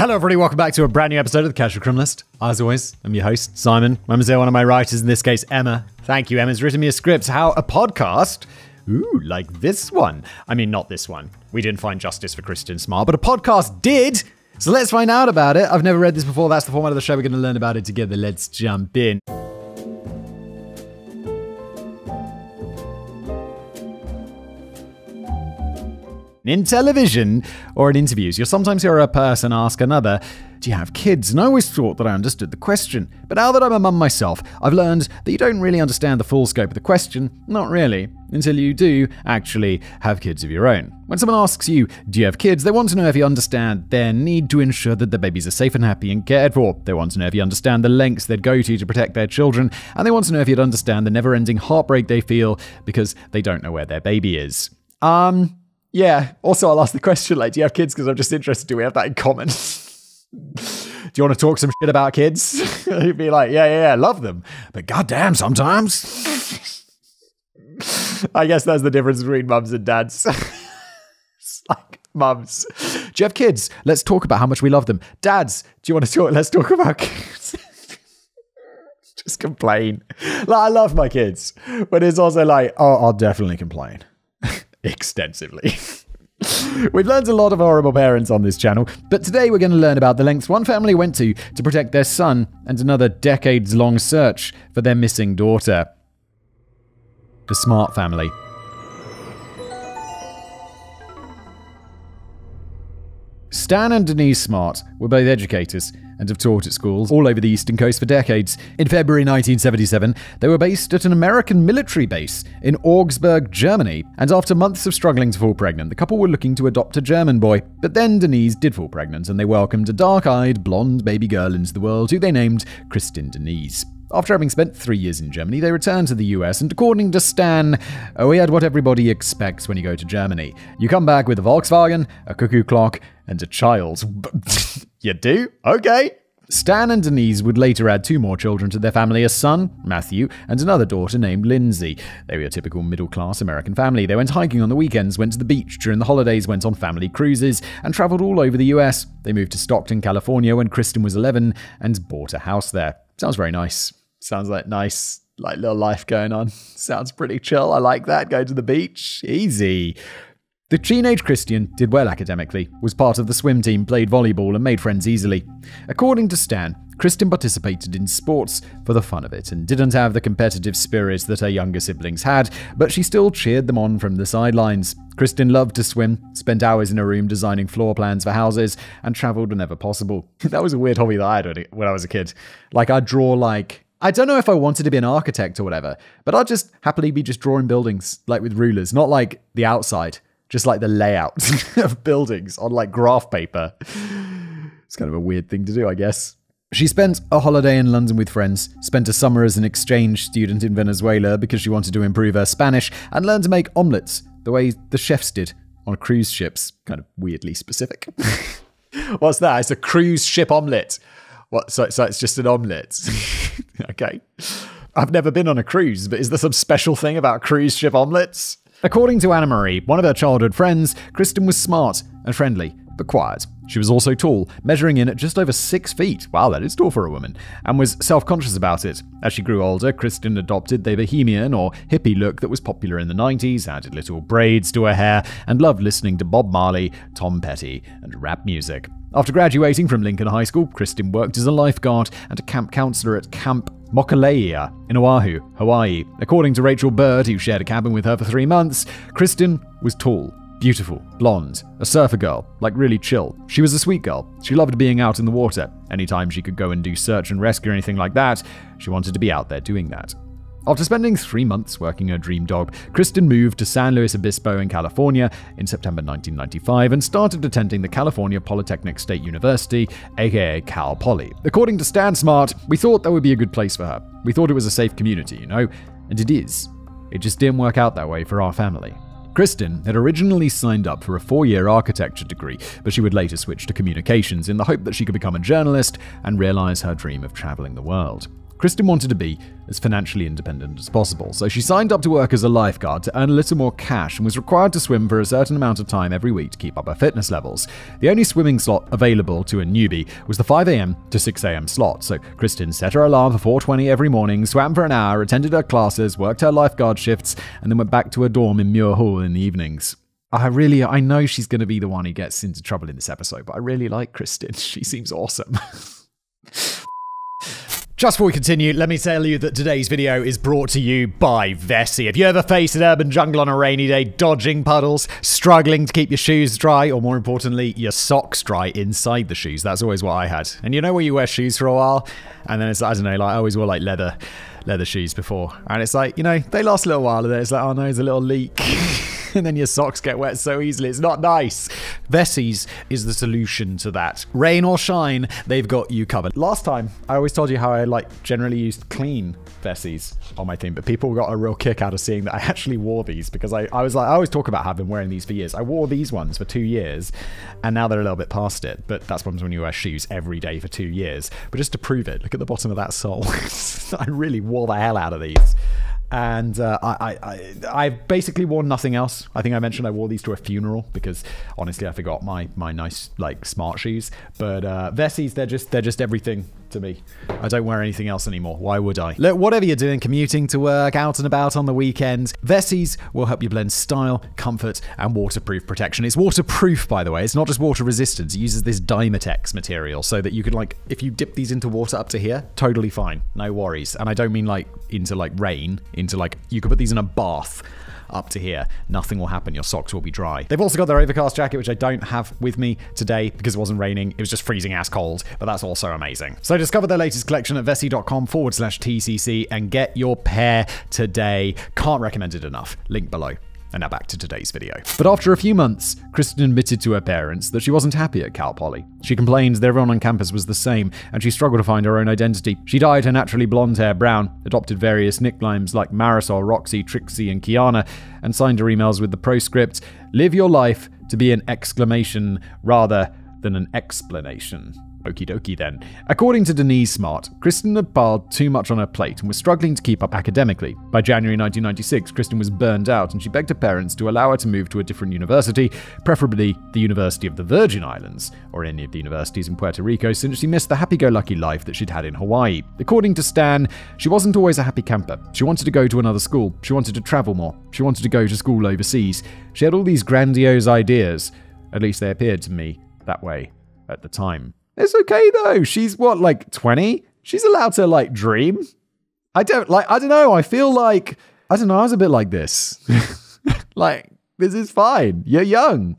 Hello, everybody. Welcome back to a brand new episode of the Casual Criminalist. As always, I'm your host, Simon. I'm here, one of my writers, in this case, Emma. Thank you, Emma's written me a script. How a podcast, ooh, like this one. I mean, not this one. We didn't find justice for Kristin Smart, but a podcast did. So let's find out about it. I've never read this before. That's the format of the show. We're going to learn about it together. Let's jump in. In television or in interviews, you'll sometimes hear a person ask another, Do you have kids? And I always thought that I understood the question. But now that I'm a mum myself, I've learned that you don't really understand the full scope of the question. Not really, until you do actually have kids of your own. When someone asks you, Do you have kids? they want to know if you understand their need to ensure that the babies are safe and happy and cared for. They want to know if you understand the lengths they'd go to to protect their children. And they want to know if you'd understand the never ending heartbreak they feel because they don't know where their baby is. Um, yeah. Also, I'll ask the question like, do you have kids? Because I'm just interested. Do we have that in common? do you want to talk some shit about kids? He'd be like, yeah, yeah, yeah, love them, but goddamn, sometimes. I guess that's the difference between mums and dads. it's like mums. Do you have kids? Let's talk about how much we love them. Dads, do you want to talk? Let's talk about kids. Just complain. Like, I love my kids, but it's also like, oh, I'll definitely complain extensively. We've learned a lot of horrible parents on this channel, but today we're going to learn about the lengths one family went to to protect their son and another decades long search for their missing daughter. The Smart Family. Stan and Denise Smart were both educators and have taught at schools all over the eastern coast for decades. In February 1977, they were based at an American military base in Augsburg, Germany, and after months of struggling to fall pregnant, the couple were looking to adopt a German boy. But then Denise did fall pregnant, and they welcomed a dark eyed, blonde baby girl into the world who they named Kristin Denise. After having spent three years in Germany, they returned to the US, and according to Stan, oh, we had what everybody expects when you go to Germany. You come back with a Volkswagen, a cuckoo clock, and a child. you do? Okay. Stan and Denise would later add two more children to their family a son, Matthew, and another daughter named Lindsay. They were a typical middle class American family. They went hiking on the weekends, went to the beach during the holidays, went on family cruises, and traveled all over the US. They moved to Stockton, California when Kristin was 11 and bought a house there. Sounds very nice. Sounds like nice, like little life going on. Sounds pretty chill. I like that. Go to the beach. Easy. The teenage Kristin did well academically, was part of the swim team, played volleyball, and made friends easily. According to Stan, Kristin participated in sports for the fun of it and didn't have the competitive spirit that her younger siblings had, but she still cheered them on from the sidelines. Kristin loved to swim, spent hours in her room designing floor plans for houses, and travelled whenever possible. that was a weird hobby that I had when I was a kid. Like, I'd draw like I don't know if I wanted to be an architect or whatever, but I'd just happily be just drawing buildings, like with rulers, not like the outside just like the layout of buildings on like graph paper. It's kind of a weird thing to do, I guess. She spent a holiday in London with friends, spent a summer as an exchange student in Venezuela because she wanted to improve her Spanish, and learned to make omelets the way the chefs did on cruise ships. Kind of weirdly specific. What's that? It's a cruise ship omelette. What? So, so it's just an omelette. okay. I've never been on a cruise, but is there some special thing about cruise ship omelettes? According to Anna Marie, one of her childhood friends, Kristin was smart and friendly, but quiet. She was also tall, measuring in at just over six feet. Wow, that is tall for a woman. And was self conscious about it. As she grew older, Kristin adopted the bohemian or hippie look that was popular in the 90s, added little braids to her hair, and loved listening to Bob Marley, Tom Petty, and rap music. After graduating from Lincoln High School, Kristin worked as a lifeguard and a camp counselor at Camp Mokuleia in Oahu, Hawaii. According to Rachel Bird, who shared a cabin with her for three months, Kristin was tall, beautiful, blonde, a surfer girl, like really chill. She was a sweet girl. She loved being out in the water. Anytime she could go and do search and rescue or anything like that, she wanted to be out there doing that. After spending three months working her dream dog, Kristin moved to San Luis Obispo in California in September 1995 and started attending the California Polytechnic State University, aka Cal Poly. According to Stan Smart, we thought that would be a good place for her. We thought it was a safe community, you know? And it is. It just didn't work out that way for our family. Kristin had originally signed up for a four year architecture degree, but she would later switch to communications in the hope that she could become a journalist and realize her dream of traveling the world. Kristin wanted to be as financially independent as possible, so she signed up to work as a lifeguard to earn a little more cash and was required to swim for a certain amount of time every week to keep up her fitness levels. The only swimming slot available to a newbie was the 5am to 6am slot, so Kristin set her alarm for 4.20 every morning, swam for an hour, attended her classes, worked her lifeguard shifts, and then went back to her dorm in Muir Hall in the evenings. I really, I know she's going to be the one who gets into trouble in this episode, but I really like Kristin. She seems awesome. Just before we continue, let me tell you that today's video is brought to you by Vessi. If you ever face an urban jungle on a rainy day, dodging puddles, struggling to keep your shoes dry, or more importantly, your socks dry inside the shoes, that's always what I had. And you know where you wear shoes for a while, and then it's, I don't know, like I always wore like leather, leather shoes before. And it's like, you know, they last a little while, and then it's like, oh no, there's a little leak. and then your socks get wet so easily. It's not nice. Vessies is the solution to that. Rain or shine, they've got you covered. Last time, I always told you how I like generally used clean Vessies on my thing, but people got a real kick out of seeing that I actually wore these because I, I was like, I always talk about been wearing these for years. I wore these ones for two years and now they're a little bit past it, but that's when you wear shoes every day for two years. But just to prove it, look at the bottom of that sole. I really wore the hell out of these and uh, I, I, I, basically worn nothing else. I think I mentioned I wore these to a funeral because honestly, I forgot my my nice like smart shoes. But uh, Vessi's, they're just they're just everything to me. I don't wear anything else anymore. Why would I? Look, whatever you're doing, commuting to work, out and about on the weekend, Vessi's will help you blend style, comfort, and waterproof protection. It's waterproof, by the way. It's not just water resistant. It uses this Dymatex material so that you can like, if you dip these into water up to here, totally fine, no worries. And I don't mean like into like rain, into like you could put these in a bath up to here. Nothing will happen. Your socks will be dry. They've also got their overcast jacket, which I don't have with me today because it wasn't raining. It was just freezing ass cold, but that's also amazing. So discover their latest collection at vessi.com forward slash TCC and get your pair today. Can't recommend it enough. Link below. And now back to today's video. But after a few months, Kristin admitted to her parents that she wasn't happy at Cal Poly. She complained that everyone on campus was the same, and she struggled to find her own identity. She dyed her naturally blonde hair brown, adopted various nicknames like Marisol, Roxy, Trixie, and Kiana, and signed her emails with the proscript Live your life to be an exclamation rather than an explanation. Okie dokie then. According to Denise Smart, Kristin had piled too much on her plate and was struggling to keep up academically. By January 1996, Kristin was burned out and she begged her parents to allow her to move to a different university, preferably the University of the Virgin Islands, or any of the universities in Puerto Rico, since she missed the happy go lucky life that she'd had in Hawaii. According to Stan, she wasn't always a happy camper. She wanted to go to another school, she wanted to travel more, she wanted to go to school overseas. She had all these grandiose ideas. At least they appeared to me that way at the time. It's okay though. She's what, like 20? She's allowed to like dream. I don't like, I don't know. I feel like, I don't know. I was a bit like this. like, this is fine. You're young.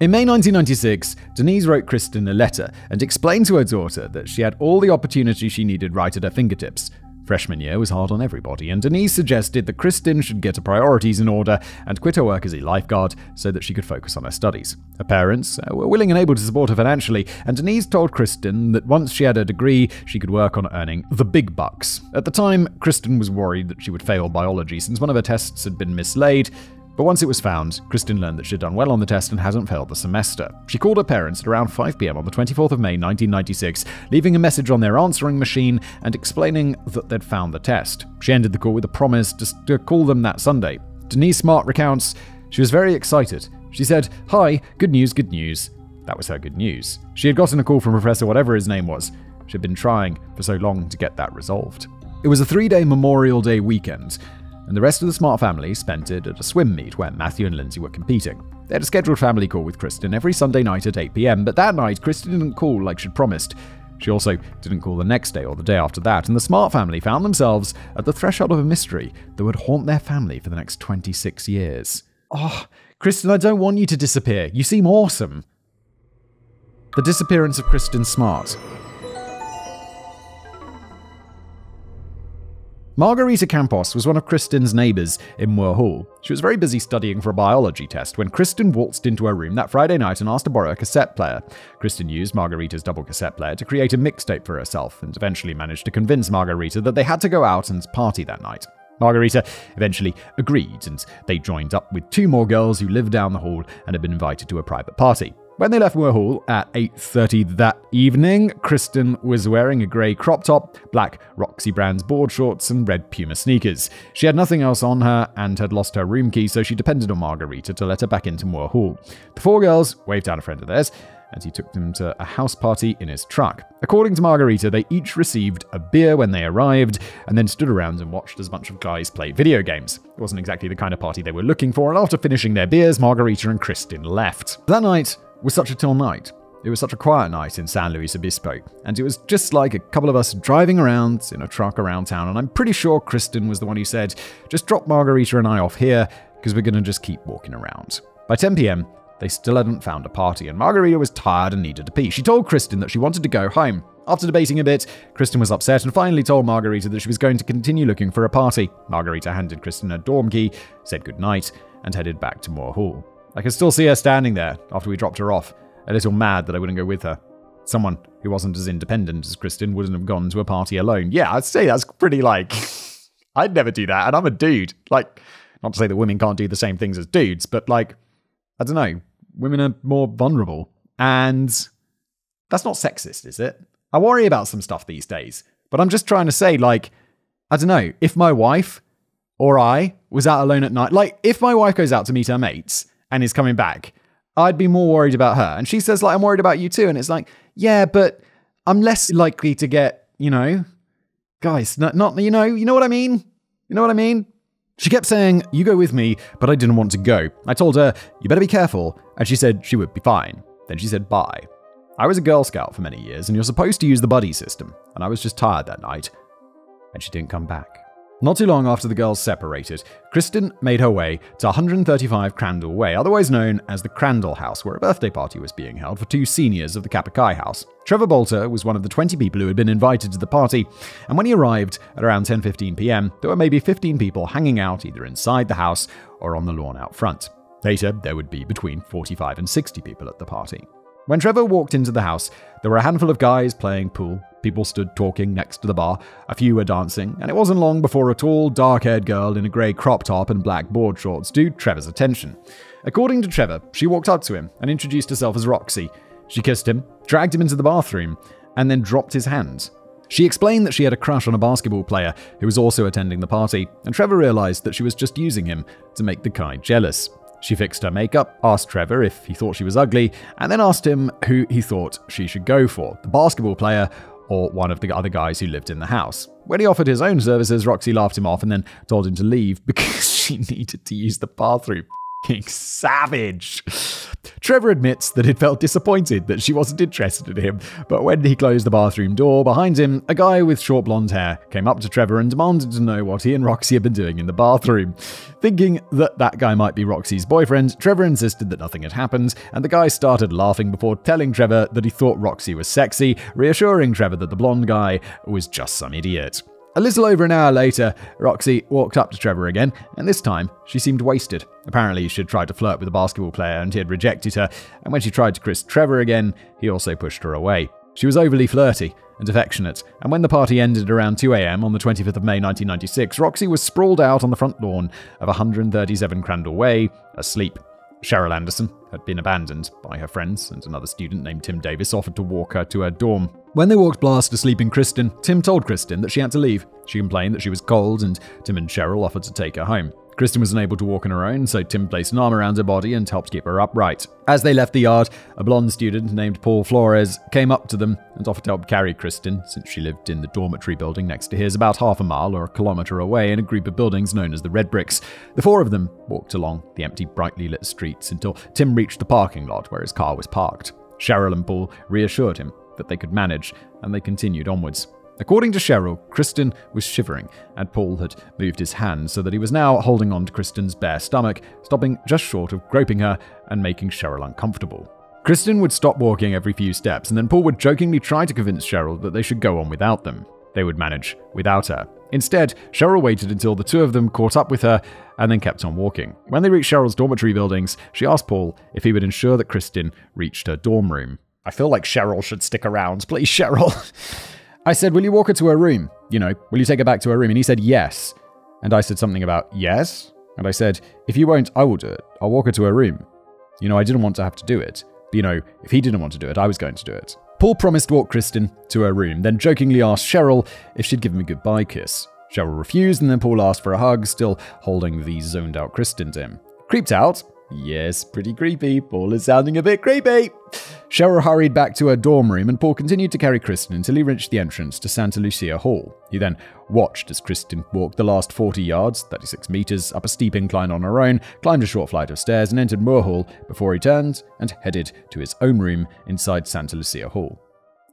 In May 1996, Denise wrote Kristin a letter and explained to her daughter that she had all the opportunity she needed right at her fingertips. Freshman year was hard on everybody, and Denise suggested that Kristin should get her priorities in order and quit her work as a lifeguard so that she could focus on her studies. Her parents uh, were willing and able to support her financially, and Denise told Kristin that once she had her degree, she could work on earning the big bucks. At the time, Kristin was worried that she would fail biology since one of her tests had been mislaid, but once it was found, Kristin learned that she'd done well on the test and hasn't failed the semester. She called her parents at around 5 pm on the 24th of May 1996, leaving a message on their answering machine and explaining that they'd found the test. She ended the call with a promise to call them that Sunday. Denise Smart recounts, she was very excited. She said, Hi, good news, good news. That was her good news. She had gotten a call from Professor whatever his name was. She had been trying for so long to get that resolved. It was a three day Memorial Day weekend, and the rest of the Smart family spent it at a swim meet where Matthew and Lindsay were competing. They had a scheduled family call with Kristin every Sunday night at 8 pm, but that night Kristin didn't call like she'd promised. She also didn't call the next day or the day after that, and the Smart family found themselves at the threshold of a mystery that would haunt their family for the next 26 years. Oh, Kristin, I don't want you to disappear. You seem awesome. The disappearance of Kristin Smart. Margarita Campos was one of Kristin's neighbors in Muir Hall. She was very busy studying for a biology test when Kristin waltzed into her room that Friday night and asked to borrow a cassette player. Kristin used Margarita's double cassette player to create a mixtape for herself and eventually managed to convince Margarita that they had to go out and party that night. Margarita eventually agreed, and they joined up with two more girls who lived down the hall and had been invited to a private party. When they left Hall at 8.30 that evening, Kristin was wearing a grey crop top, black Roxy Brands board shorts, and red Puma sneakers. She had nothing else on her and had lost her room key, so she depended on Margarita to let her back into Muir Hall. The four girls waved down a friend of theirs, and he took them to a house party in his truck. According to Margarita, they each received a beer when they arrived and then stood around and watched as a bunch of guys play video games. It wasn't exactly the kind of party they were looking for, and after finishing their beers, Margarita and Kristin left. That night was such a chill night. It was such a quiet night in San Luis Obispo, and it was just like a couple of us driving around in a truck around town, and I'm pretty sure Kristin was the one who said, just drop Margarita and I off here, because we're going to just keep walking around. By 10 pm, they still hadn't found a party, and Margarita was tired and needed to pee. She told Kristin that she wanted to go home. After debating a bit, Kristin was upset and finally told Margarita that she was going to continue looking for a party. Margarita handed Kristin her dorm key, said goodnight, and headed back to Muir Hall. I could still see her standing there after we dropped her off, a little mad that I wouldn't go with her. Someone who wasn't as independent as Kristin wouldn't have gone to a party alone. Yeah, I'd say that's pretty like. I'd never do that, and I'm a dude. Like, not to say that women can't do the same things as dudes, but like, I don't know women are more vulnerable. And that's not sexist, is it? I worry about some stuff these days, but I'm just trying to say, like, I don't know, if my wife or I was out alone at night, like, if my wife goes out to meet her mates and is coming back, I'd be more worried about her. And she says, like, I'm worried about you too. And it's like, yeah, but I'm less likely to get, you know, guys, not, not you know, you know what I mean? You know what I mean? She kept saying, You go with me, but I didn't want to go. I told her, You better be careful, and she said she would be fine. Then she said bye. I was a Girl Scout for many years, and you're supposed to use the buddy system, and I was just tired that night. And she didn't come back. Not too long after the girls separated, Kristin made her way to 135 Crandall Way, otherwise known as the Crandall House, where a birthday party was being held for two seniors of the Kappa Chi House. Trevor Bolter was one of the 20 people who had been invited to the party, and when he arrived at around 10:15 p.m., there were maybe 15 people hanging out either inside the house or on the lawn out front. Later, there would be between 45 and 60 people at the party. When Trevor walked into the house, there were a handful of guys playing pool, People stood talking next to the bar, a few were dancing, and it wasn't long before a tall, dark haired girl in a grey crop top and black board shorts drew Trevor's attention. According to Trevor, she walked up to him and introduced herself as Roxy. She kissed him, dragged him into the bathroom, and then dropped his hands. She explained that she had a crush on a basketball player who was also attending the party, and Trevor realized that she was just using him to make the guy jealous. She fixed her makeup, asked Trevor if he thought she was ugly, and then asked him who he thought she should go for the basketball player or one of the other guys who lived in the house. When he offered his own services, Roxy laughed him off and then told him to leave because she needed to use the bathroom. Savage. Trevor admits that it felt disappointed that she wasn't interested in him, but when he closed the bathroom door behind him, a guy with short blonde hair came up to Trevor and demanded to know what he and Roxy had been doing in the bathroom. Thinking that that guy might be Roxy's boyfriend, Trevor insisted that nothing had happened, and the guy started laughing before telling Trevor that he thought Roxy was sexy, reassuring Trevor that the blonde guy was just some idiot. A little over an hour later, Roxy walked up to Trevor again, and this time she seemed wasted. Apparently, she had tried to flirt with a basketball player and he had rejected her, and when she tried to kiss Trevor again, he also pushed her away. She was overly flirty and affectionate, and when the party ended around 2am on the 25th of May 1996, Roxy was sprawled out on the front lawn of 137 Crandall Way, asleep. Cheryl Anderson had been abandoned by her friends, and another student named Tim Davis offered to walk her to her dorm. When they walked past to sleeping Kristin, Tim told Kristin that she had to leave. She complained that she was cold, and Tim and Cheryl offered to take her home. Kristin was unable to walk on her own, so Tim placed an arm around her body and helped keep her upright. As they left the yard, a blonde student named Paul Flores came up to them and offered to help carry Kristin, since she lived in the dormitory building next to his, about half a mile or a kilometer away in a group of buildings known as the Red Bricks. The four of them walked along the empty, brightly lit streets until Tim reached the parking lot where his car was parked. Cheryl and Paul reassured him that they could manage, and they continued onwards. According to Cheryl, Kristin was shivering, and Paul had moved his hand so that he was now holding on to Kristin's bare stomach, stopping just short of groping her and making Cheryl uncomfortable. Kristin would stop walking every few steps, and then Paul would jokingly try to convince Cheryl that they should go on without them. They would manage without her. Instead, Cheryl waited until the two of them caught up with her and then kept on walking. When they reached Cheryl's dormitory buildings, she asked Paul if he would ensure that Kristin reached her dorm room. I feel like Cheryl should stick around. Please, Cheryl. I said, Will you walk her to her room? You know, will you take her back to her room? And he said, Yes. And I said something about, Yes? And I said, If you won't, I will do it. I'll walk her to her room. You know, I didn't want to have to do it. But you know, if he didn't want to do it, I was going to do it. Paul promised to walk Kristin to her room, then jokingly asked Cheryl if she'd give him a goodbye kiss. Cheryl refused, and then Paul asked for a hug, still holding the zoned out Kristin to him. Creeped out? Yes, pretty creepy. Paul is sounding a bit creepy. Cheryl hurried back to her dorm room, and Paul continued to carry Kristin until he reached the entrance to Santa Lucia Hall. He then watched as Kristin walked the last 40 yards, 36 meters, up a steep incline on her own, climbed a short flight of stairs, and entered Muir Hall before he turned and headed to his own room inside Santa Lucia Hall.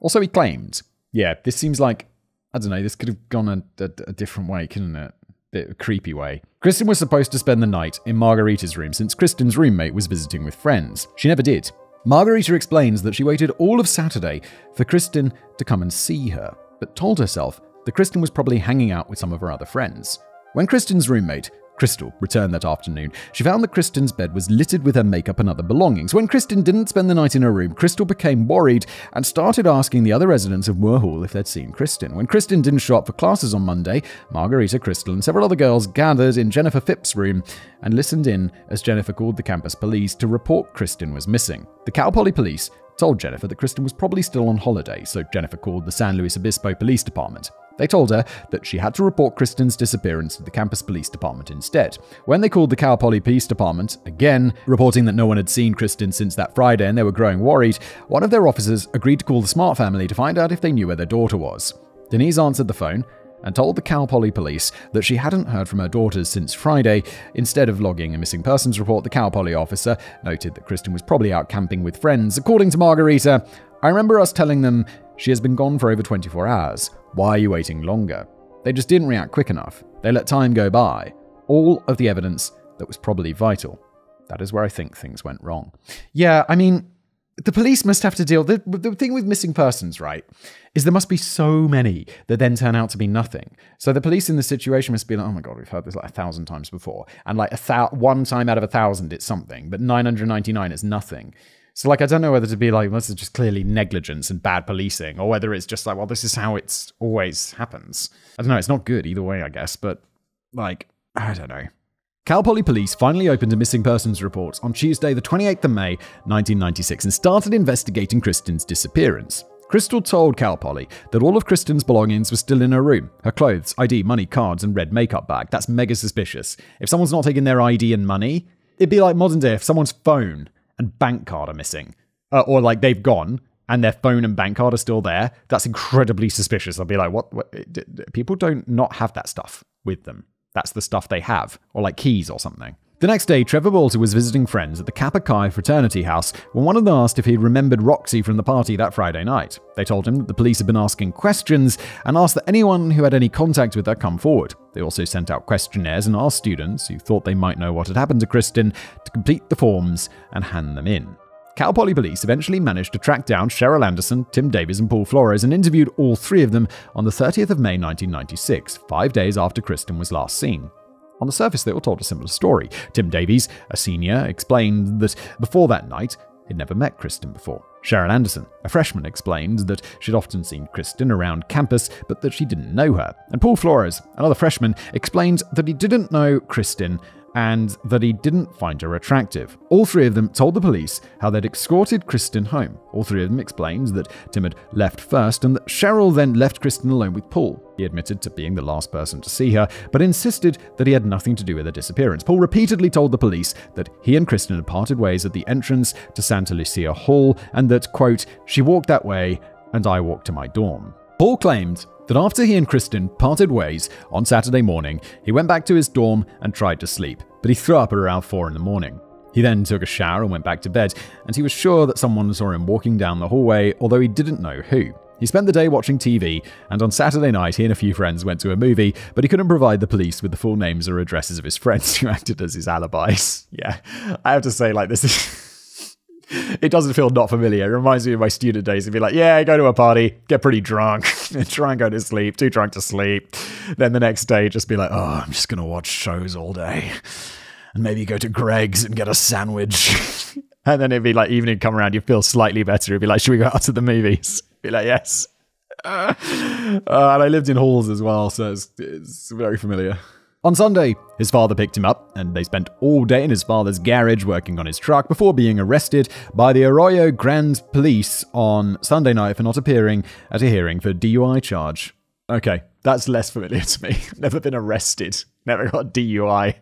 Also, he claimed, yeah, this seems like, I don't know, this could have gone a, a, a different way, couldn't it? Bit creepy way. Kristin was supposed to spend the night in Margarita's room since Kristin's roommate was visiting with friends. She never did. Margarita explains that she waited all of Saturday for Kristin to come and see her, but told herself that Kristin was probably hanging out with some of her other friends. When Kristin's roommate, Crystal, returned that afternoon, she found that Kristin's bed was littered with her makeup and other belongings. When Kristin didn't spend the night in her room, Crystal became worried and started asking the other residents of Hall if they'd seen Kristin. When Kristin didn't show up for classes on Monday, Margarita, Crystal, and several other girls gathered in Jennifer Phipps' room and listened in as Jennifer called the campus police to report Kristin was missing. The Cal Poly police told Jennifer that Kristin was probably still on holiday, so Jennifer called the San Luis Obispo Police Department. They told her that she had to report Kristin's disappearance to the campus police department instead. When they called the Cal Poly Police Department, again, reporting that no one had seen Kristin since that Friday and they were growing worried, one of their officers agreed to call the Smart family to find out if they knew where their daughter was. Denise answered the phone and told the Cal Poly police that she hadn't heard from her daughters since Friday. Instead of logging a missing persons report, the Cal Poly officer noted that Kristin was probably out camping with friends. According to Margarita, I remember us telling them she has been gone for over 24 hours. Why are you waiting longer? They just didn't react quick enough. They let time go by. All of the evidence that was probably vital. That is where I think things went wrong. Yeah, I mean, the police must have to deal. The, the thing with missing persons, right, is there must be so many that then turn out to be nothing. So the police in this situation must be like, oh my god, we've heard this like a thousand times before, and like a thou- one time out of a thousand it's something, but 999 is nothing. So, like, I don't know whether to be like, this is just clearly negligence and bad policing, or whether it's just like, well, this is how it's always happens. I don't know. It's not good either way, I guess, but like, I don't know. Cal Poly Police finally opened a missing persons report on Tuesday, the 28th of May, 1996, and started investigating Kristin's disappearance. Crystal told Cal Poly that all of Kristin's belongings were still in her room her clothes, ID, money, cards, and red makeup bag. That's mega suspicious. If someone's not taking their ID and money, it'd be like modern day if someone's phone and bank card are missing, uh, or like they've gone and their phone and bank card are still there, that's incredibly suspicious. I'll be like, what? what? People don't not have that stuff with them. That's the stuff they have, or like keys or something. The next day, Trevor Bolter was visiting friends at the Kappa Chi fraternity house when one of them asked if he remembered Roxy from the party that Friday night. They told him that the police had been asking questions and asked that anyone who had any contact with her come forward. They also sent out questionnaires and asked students who thought they might know what had happened to Kristin to complete the forms and hand them in. Cal Poly Police eventually managed to track down Cheryl Anderson, Tim Davies, and Paul Flores and interviewed all three of them on the 30th of May 1996, five days after Kristin was last seen. On the surface, they all told a similar story. Tim Davies, a senior, explained that before that night, he'd never met Kristin before. Cheryl Anderson, a freshman, explained that she'd often seen Kristin around campus, but that she didn't know her. And Paul Flores, another freshman, explained that he didn't know Kristin and that he didn't find her attractive. All three of them told the police how they'd escorted Kristin home. All three of them explained that Tim had left first and that Cheryl then left Kristin alone with Paul. He admitted to being the last person to see her, but insisted that he had nothing to do with her disappearance. Paul repeatedly told the police that he and Kristin had parted ways at the entrance to Santa Lucia Hall and that, quote, she walked that way and I walked to my dorm. Paul claimed that after he and Kristin parted ways on Saturday morning, he went back to his dorm and tried to sleep, but he threw up at around 4 in the morning. He then took a shower and went back to bed, and he was sure that someone saw him walking down the hallway, although he didn't know who. He spent the day watching TV, and on Saturday night, he and a few friends went to a movie, but he couldn't provide the police with the full names or addresses of his friends who acted as his alibis. Yeah, I have to say, like, this is. it doesn't feel not familiar. It reminds me of my student days and be like, yeah, go to a party, get pretty drunk, try and go to sleep, too drunk to sleep. Then the next day, just be like, oh, I'm just going to watch shows all day. And maybe go to Greggs and get a sandwich. and then it'd be like evening come around, you feel slightly better. It'd be like, should we go out to the movies? Be like, yes. Uh, and I lived in halls as well, so it's, it's very familiar. On Sunday, his father picked him up, and they spent all day in his father's garage working on his truck before being arrested by the Arroyo Grande police on Sunday night for not appearing at a hearing for DUI charge. Okay, that's less familiar to me. Never been arrested, never got DUI.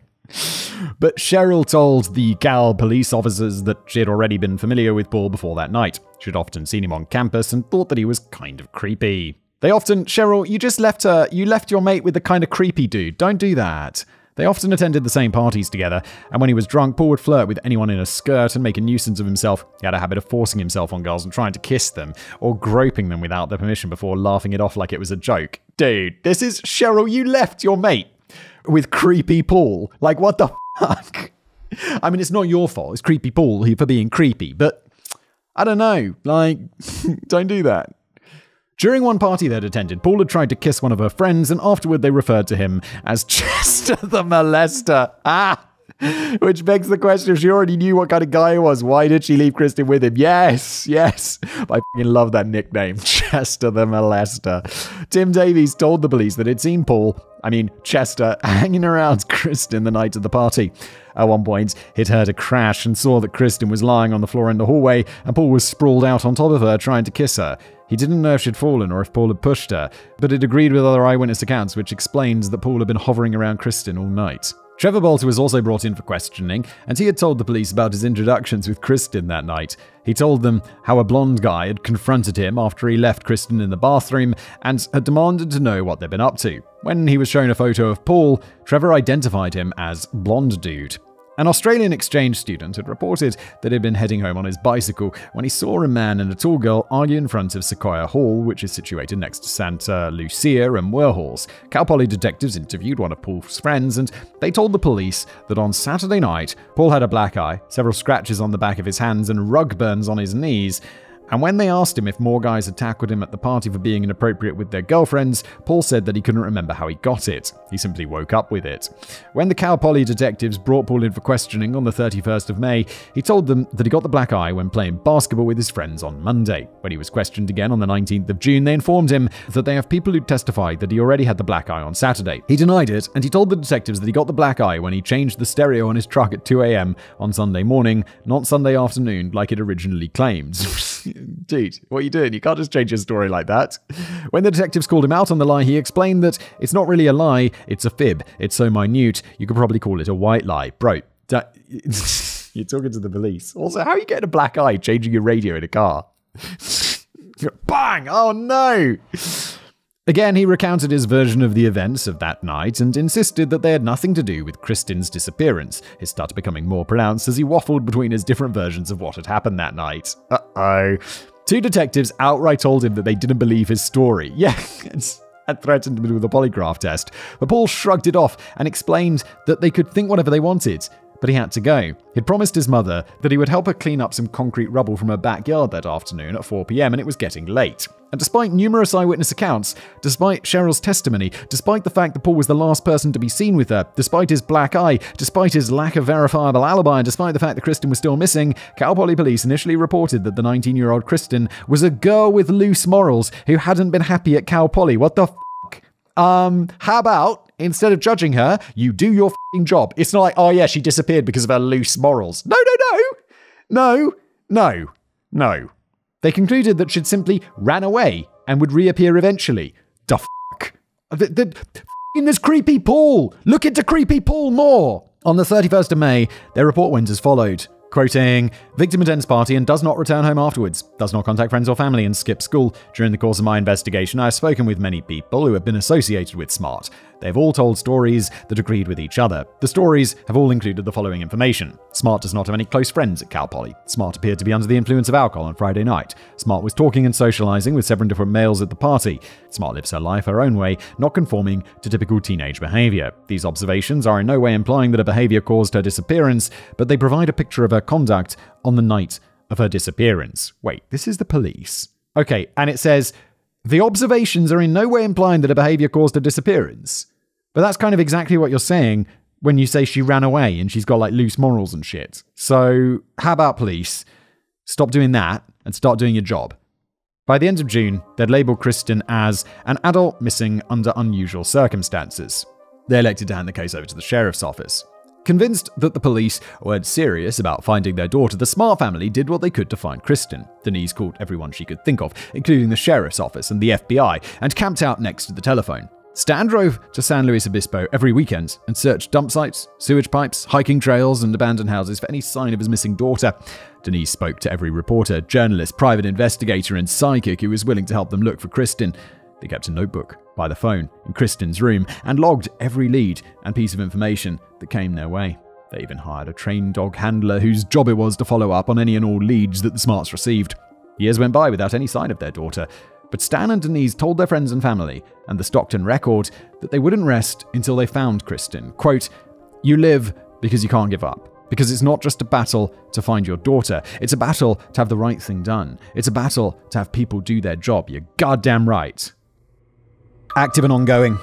But Cheryl told the Cal police officers that she had already been familiar with Paul before that night. She'd often seen him on campus and thought that he was kind of creepy. They often, Cheryl, you just left her, you left your mate with the kind of creepy dude. Don't do that. They often attended the same parties together, and when he was drunk, Paul would flirt with anyone in a skirt and make a nuisance of himself. He had a habit of forcing himself on girls and trying to kiss them, or groping them without their permission before laughing it off like it was a joke. Dude, this is Cheryl, you left your mate with creepy Paul. Like, what the fuck? I mean, it's not your fault. It's creepy Paul for being creepy, but I don't know. Like, don't do that. During one party they'd attended, Paul had tried to kiss one of her friends, and afterward they referred to him as Chester the Molester. Ah! Which begs the question if she already knew what kind of guy he was, why did she leave Kristin with him? Yes, yes. I love that nickname, Chester the Molester. Tim Davies told the police that he'd seen Paul, I mean Chester, hanging around Kristin the night of the party. At one point, he'd heard a crash and saw that Kristin was lying on the floor in the hallway, and Paul was sprawled out on top of her trying to kiss her. He didn't know if she'd fallen or if Paul had pushed her, but it agreed with other eyewitness accounts, which explains that Paul had been hovering around Kristin all night. Trevor Bolter was also brought in for questioning, and he had told the police about his introductions with Kristin that night. He told them how a blonde guy had confronted him after he left Kristin in the bathroom and had demanded to know what they'd been up to. When he was shown a photo of Paul, Trevor identified him as Blonde Dude. An Australian exchange student had reported that he'd been heading home on his bicycle when he saw a man and a tall girl argue in front of Sequoia Hall, which is situated next to Santa Lucia and Muir Halls. Cal Poly detectives interviewed one of Paul's friends, and they told the police that on Saturday night, Paul had a black eye, several scratches on the back of his hands, and rug burns on his knees. And when they asked him if more guys had tackled him at the party for being inappropriate with their girlfriends, Paul said that he couldn't remember how he got it. He simply woke up with it. When the Cal Poly detectives brought Paul in for questioning on the 31st of May, he told them that he got the black eye when playing basketball with his friends on Monday. When he was questioned again on the 19th of June, they informed him that they have people who testified that he already had the black eye on Saturday. He denied it, and he told the detectives that he got the black eye when he changed the stereo on his truck at 2 a.m. on Sunday morning, not Sunday afternoon like it originally claimed. Dude, what are you doing? You can't just change your story like that. When the detectives called him out on the lie, he explained that it's not really a lie, it's a fib. It's so minute, you could probably call it a white lie. Bro, you're talking to the police. Also, how are you getting a black eye changing your radio in a car? Bang! Oh no! Again, he recounted his version of the events of that night and insisted that they had nothing to do with Kristin's disappearance, his stutter becoming more pronounced as he waffled between his different versions of what had happened that night. Uh oh. Two detectives outright told him that they didn't believe his story. Yeah, and threatened him with a polygraph test. But Paul shrugged it off and explained that they could think whatever they wanted but he had to go. He'd promised his mother that he would help her clean up some concrete rubble from her backyard that afternoon at 4 pm, and it was getting late. And despite numerous eyewitness accounts, despite Cheryl's testimony, despite the fact that Paul was the last person to be seen with her, despite his black eye, despite his lack of verifiable alibi, and despite the fact that Kristin was still missing, Cal Poly police initially reported that the 19 year old Kristin was a girl with loose morals who hadn't been happy at Cal Poly. What the f? Um, how about Instead of judging her, you do your fing job. It's not like, oh yeah, she disappeared because of her loose morals. No, no, no. No, no, no. They concluded that she'd simply ran away and would reappear eventually. The fuck? The, the, in this creepy Paul. Look into creepy Paul more. On the 31st of May, their report went as followed. Quoting, victim attends party and does not return home afterwards, does not contact friends or family, and skips school. During the course of my investigation, I have spoken with many people who have been associated with Smart. They've all told stories that agreed with each other. The stories have all included the following information. Smart does not have any close friends at Cal Poly. Smart appeared to be under the influence of alcohol on Friday night. Smart was talking and socializing with several different males at the party. Smart lives her life her own way, not conforming to typical teenage behavior. These observations are in no way implying that her behavior caused her disappearance, but they provide a picture of her conduct on the night of her disappearance. Wait, this is the police. Okay, and it says the observations are in no way implying that her behavior caused her disappearance. But that's kind of exactly what you're saying when you say she ran away and she's got like loose morals and shit. So, how about police? Stop doing that and start doing your job. By the end of June, they'd labelled Kristin as an adult missing under unusual circumstances. They elected to hand the case over to the sheriff's office. Convinced that the police weren't serious about finding their daughter, the Smart family did what they could to find Kristin. Denise called everyone she could think of, including the sheriff's office and the FBI, and camped out next to the telephone. Stan drove to San Luis Obispo every weekend and searched dump sites, sewage pipes, hiking trails, and abandoned houses for any sign of his missing daughter. Denise spoke to every reporter, journalist, private investigator, and psychic who was willing to help them look for Kristin. They kept a notebook by the phone in Kristin's room and logged every lead and piece of information that came their way. They even hired a trained dog handler whose job it was to follow up on any and all leads that the Smarts received. Years went by without any sign of their daughter, but Stan and Denise told their friends and family and the Stockton Record that they wouldn't rest until they found Kristin. Quote, You live because you can't give up. Because it's not just a battle to find your daughter, it's a battle to have the right thing done. It's a battle to have people do their job. You're goddamn right. Active and ongoing.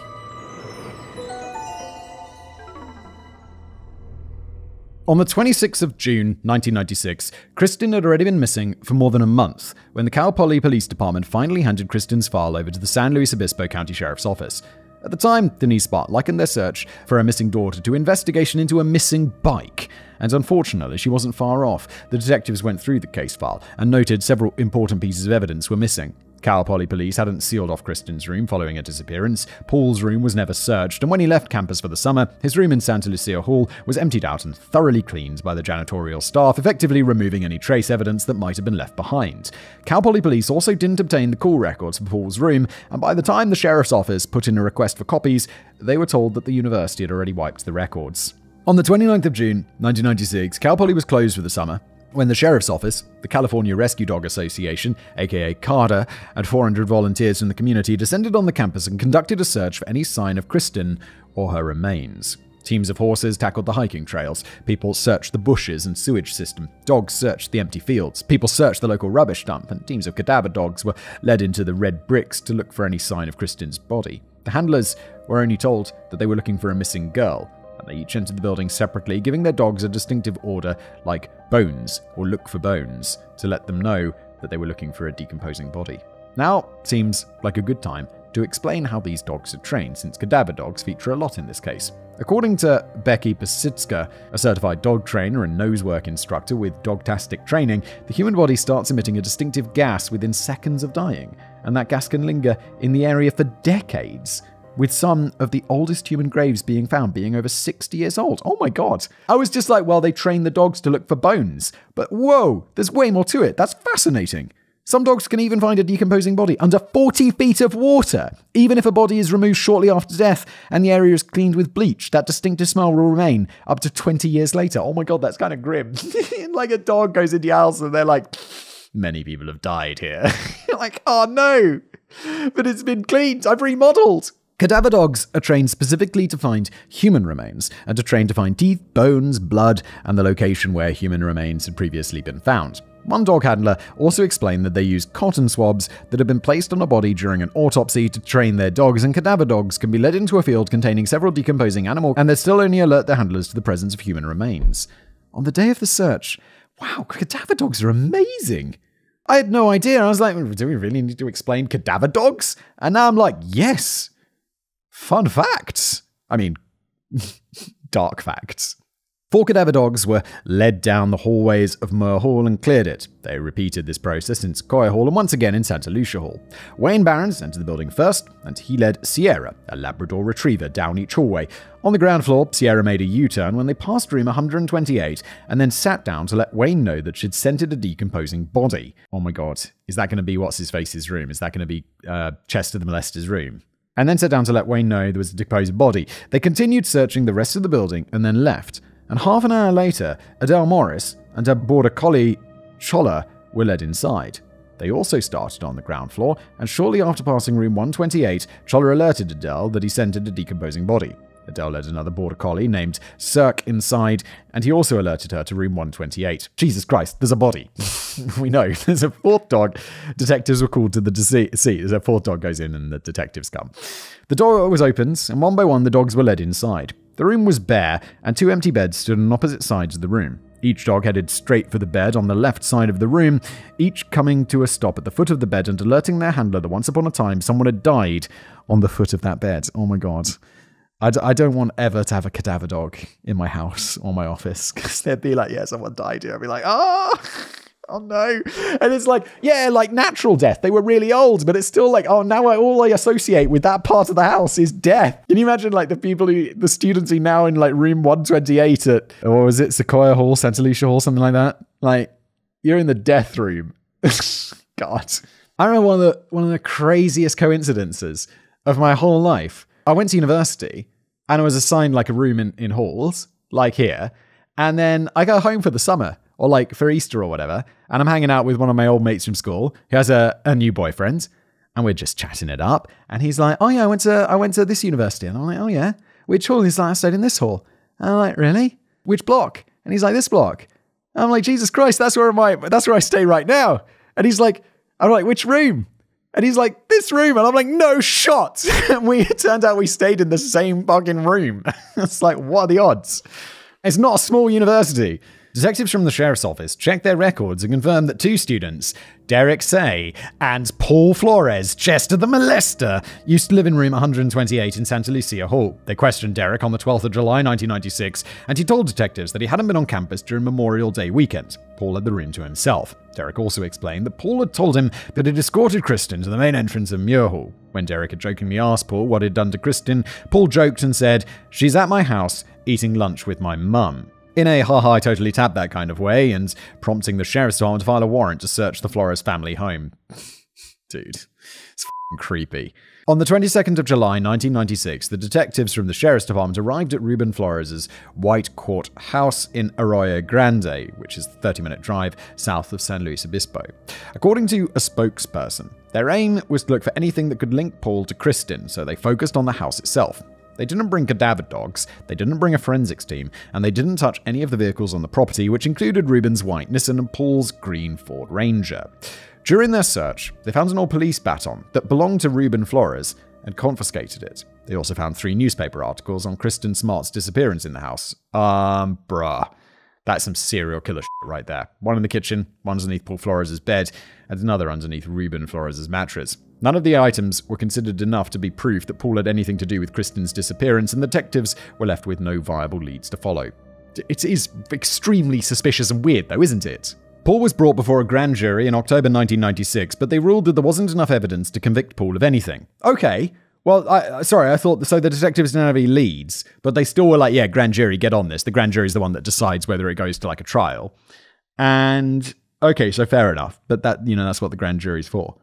On the 26th of June 1996, Kristin had already been missing for more than a month when the Cal Poly Police Department finally handed Kristin's file over to the San Luis Obispo County Sheriff's Office. At the time, Denise Smart likened their search for her missing daughter to investigation into a missing bike, and unfortunately, she wasn't far off. The detectives went through the case file and noted several important pieces of evidence were missing. Cal Poly police hadn't sealed off Kristin's room following her disappearance. Paul's room was never searched, and when he left campus for the summer, his room in Santa Lucia Hall was emptied out and thoroughly cleaned by the janitorial staff, effectively removing any trace evidence that might have been left behind. Cal Poly police also didn't obtain the call records for Paul's room, and by the time the sheriff's office put in a request for copies, they were told that the university had already wiped the records. On the 29th of June, 1996, Cal Poly was closed for the summer, when the sheriff's office, the California Rescue Dog Association, aka CARDA, and 400 volunteers from the community descended on the campus and conducted a search for any sign of Kristin or her remains. Teams of horses tackled the hiking trails. People searched the bushes and sewage system. Dogs searched the empty fields. People searched the local rubbish dump, and teams of cadaver dogs were led into the red bricks to look for any sign of Kristin's body. The handlers were only told that they were looking for a missing girl, and they each entered the building separately, giving their dogs a distinctive order like bones or look for bones to let them know that they were looking for a decomposing body. Now seems like a good time to explain how these dogs are trained, since cadaver dogs feature a lot in this case. According to Becky Pasitska, a certified dog trainer and nosework instructor with dogtastic training, the human body starts emitting a distinctive gas within seconds of dying, and that gas can linger in the area for decades, with some of the oldest human graves being found being over 60 years old. Oh my god. I was just like, well, they train the dogs to look for bones. But whoa, there's way more to it. That's fascinating. Some dogs can even find a decomposing body under 40 feet of water. Even if a body is removed shortly after death and the area is cleaned with bleach, that distinctive smell will remain up to 20 years later. Oh my god, that's kind of grim. like a dog goes into your house and they're like, many people have died here. like, oh no, but it's been cleaned. I've remodeled. Cadaver dogs are trained specifically to find human remains and are trained to find teeth, bones, blood, and the location where human remains had previously been found. One dog handler also explained that they use cotton swabs that have been placed on a body during an autopsy to train their dogs, and cadaver dogs can be led into a field containing several decomposing animals, and they still only alert their handlers to the presence of human remains. On the day of the search, wow, cadaver dogs are amazing. I had no idea. I was like, hmm, do we really need to explain cadaver dogs? And now I'm like, yes, Fun facts. I mean, dark facts. Four cadaver dogs were led down the hallways of Muir Hall and cleared it. They repeated this process in Sequoia Hall and once again in Santa Lucia Hall. Wayne Barons entered the building first, and he led Sierra, a Labrador retriever, down each hallway. On the ground floor, Sierra made a U turn when they passed room 128 and then sat down to let Wayne know that she'd scented a decomposing body. Oh my god, is that going to be What's His Face's room? Is that going to be uh, Chester the Molester's room? And then sat down to let Wayne know there was a decomposed body. They continued searching the rest of the building and then left. And half an hour later, Adele Morris and her border collie, Cholla, were led inside. They also started on the ground floor, and shortly after passing room 128, Cholla alerted Adele that he scented a decomposing body. Adele led another border collie named Cirque inside, and he also alerted her to room 128. Jesus Christ, there's a body. we know. There's a fourth dog. Detectives were called to the seat. There's a fourth dog goes in, and the detectives come. The door was opened, and one by one the dogs were led inside. The room was bare, and two empty beds stood on opposite sides of the room. Each dog headed straight for the bed on the left side of the room, each coming to a stop at the foot of the bed and alerting their handler that once upon a time someone had died on the foot of that bed. Oh my god. I, d- I don't want ever to have a cadaver dog in my house or my office because they'd be like, yeah, someone died here. I'd be like, oh, oh no. And it's like, yeah, like natural death. They were really old, but it's still like, oh, now I, all I associate with that part of the house is death. Can you imagine like the people who, the students who now in like room 128 at, or was it Sequoia Hall, Santa Lucia Hall, something like that? Like, you're in the death room. God. I remember one of the one of the craziest coincidences of my whole life. I went to university and I was assigned like a room in, in halls, like here. And then I go home for the summer or like for Easter or whatever. And I'm hanging out with one of my old mates from school who has a, a new boyfriend. And we're just chatting it up. And he's like, Oh yeah, I went to I went to this university. And I'm like, Oh yeah. Which hall? He's like, I stayed in this hall. And I'm like, Really? Which block? And he's like, This block. And I'm like, Jesus Christ, that's where my that's where I stay right now. And he's like, I'm like, which room? And he's like, this room. And I'm like, no shot. and we it turned out we stayed in the same fucking room. it's like, what are the odds? It's not a small university. Detectives from the sheriff's office checked their records and confirmed that two students, Derek Say and Paul Flores, Chester the molester, used to live in room 128 in Santa Lucia Hall. They questioned Derek on the 12th of July 1996, and he told detectives that he hadn't been on campus during Memorial Day weekend. Paul had the room to himself. Derek also explained that Paul had told him that he'd escorted Kristin to the main entrance of Muir Hall. When Derek had jokingly asked Paul what he'd done to Kristin, Paul joked and said, She's at my house eating lunch with my mum in a ha ha, I totally tapped that kind of way, and prompting the sheriff's department to file a warrant to search the Flores family home. Dude, it's creepy. On the 22nd of July 1996, the detectives from the Sheriff's Department arrived at Ruben Flores' White Court house in Arroyo Grande, which is a 30 minute drive south of San Luis Obispo. According to a spokesperson, their aim was to look for anything that could link Paul to Kristin, so they focused on the house itself. They didn't bring cadaver dogs, they didn't bring a forensics team, and they didn't touch any of the vehicles on the property, which included Ruben's white Nissan and Paul's green Ford Ranger. During their search, they found an old police baton that belonged to Ruben Flores and confiscated it. They also found three newspaper articles on Kristin Smart's disappearance in the house. Um, bruh. That's some serial killer shit right there. One in the kitchen, one underneath Paul Flores' bed, and another underneath Ruben Flores' mattress. None of the items were considered enough to be proof that Paul had anything to do with Kristin's disappearance, and the detectives were left with no viable leads to follow. It is extremely suspicious and weird, though, isn't it? Paul was brought before a grand jury in October 1996, but they ruled that there wasn't enough evidence to convict Paul of anything. Okay, well, I, sorry, I thought so. The detectives didn't have any leads, but they still were like, "Yeah, grand jury, get on this." The grand jury is the one that decides whether it goes to like a trial. And okay, so fair enough, but that you know that's what the grand jury's for.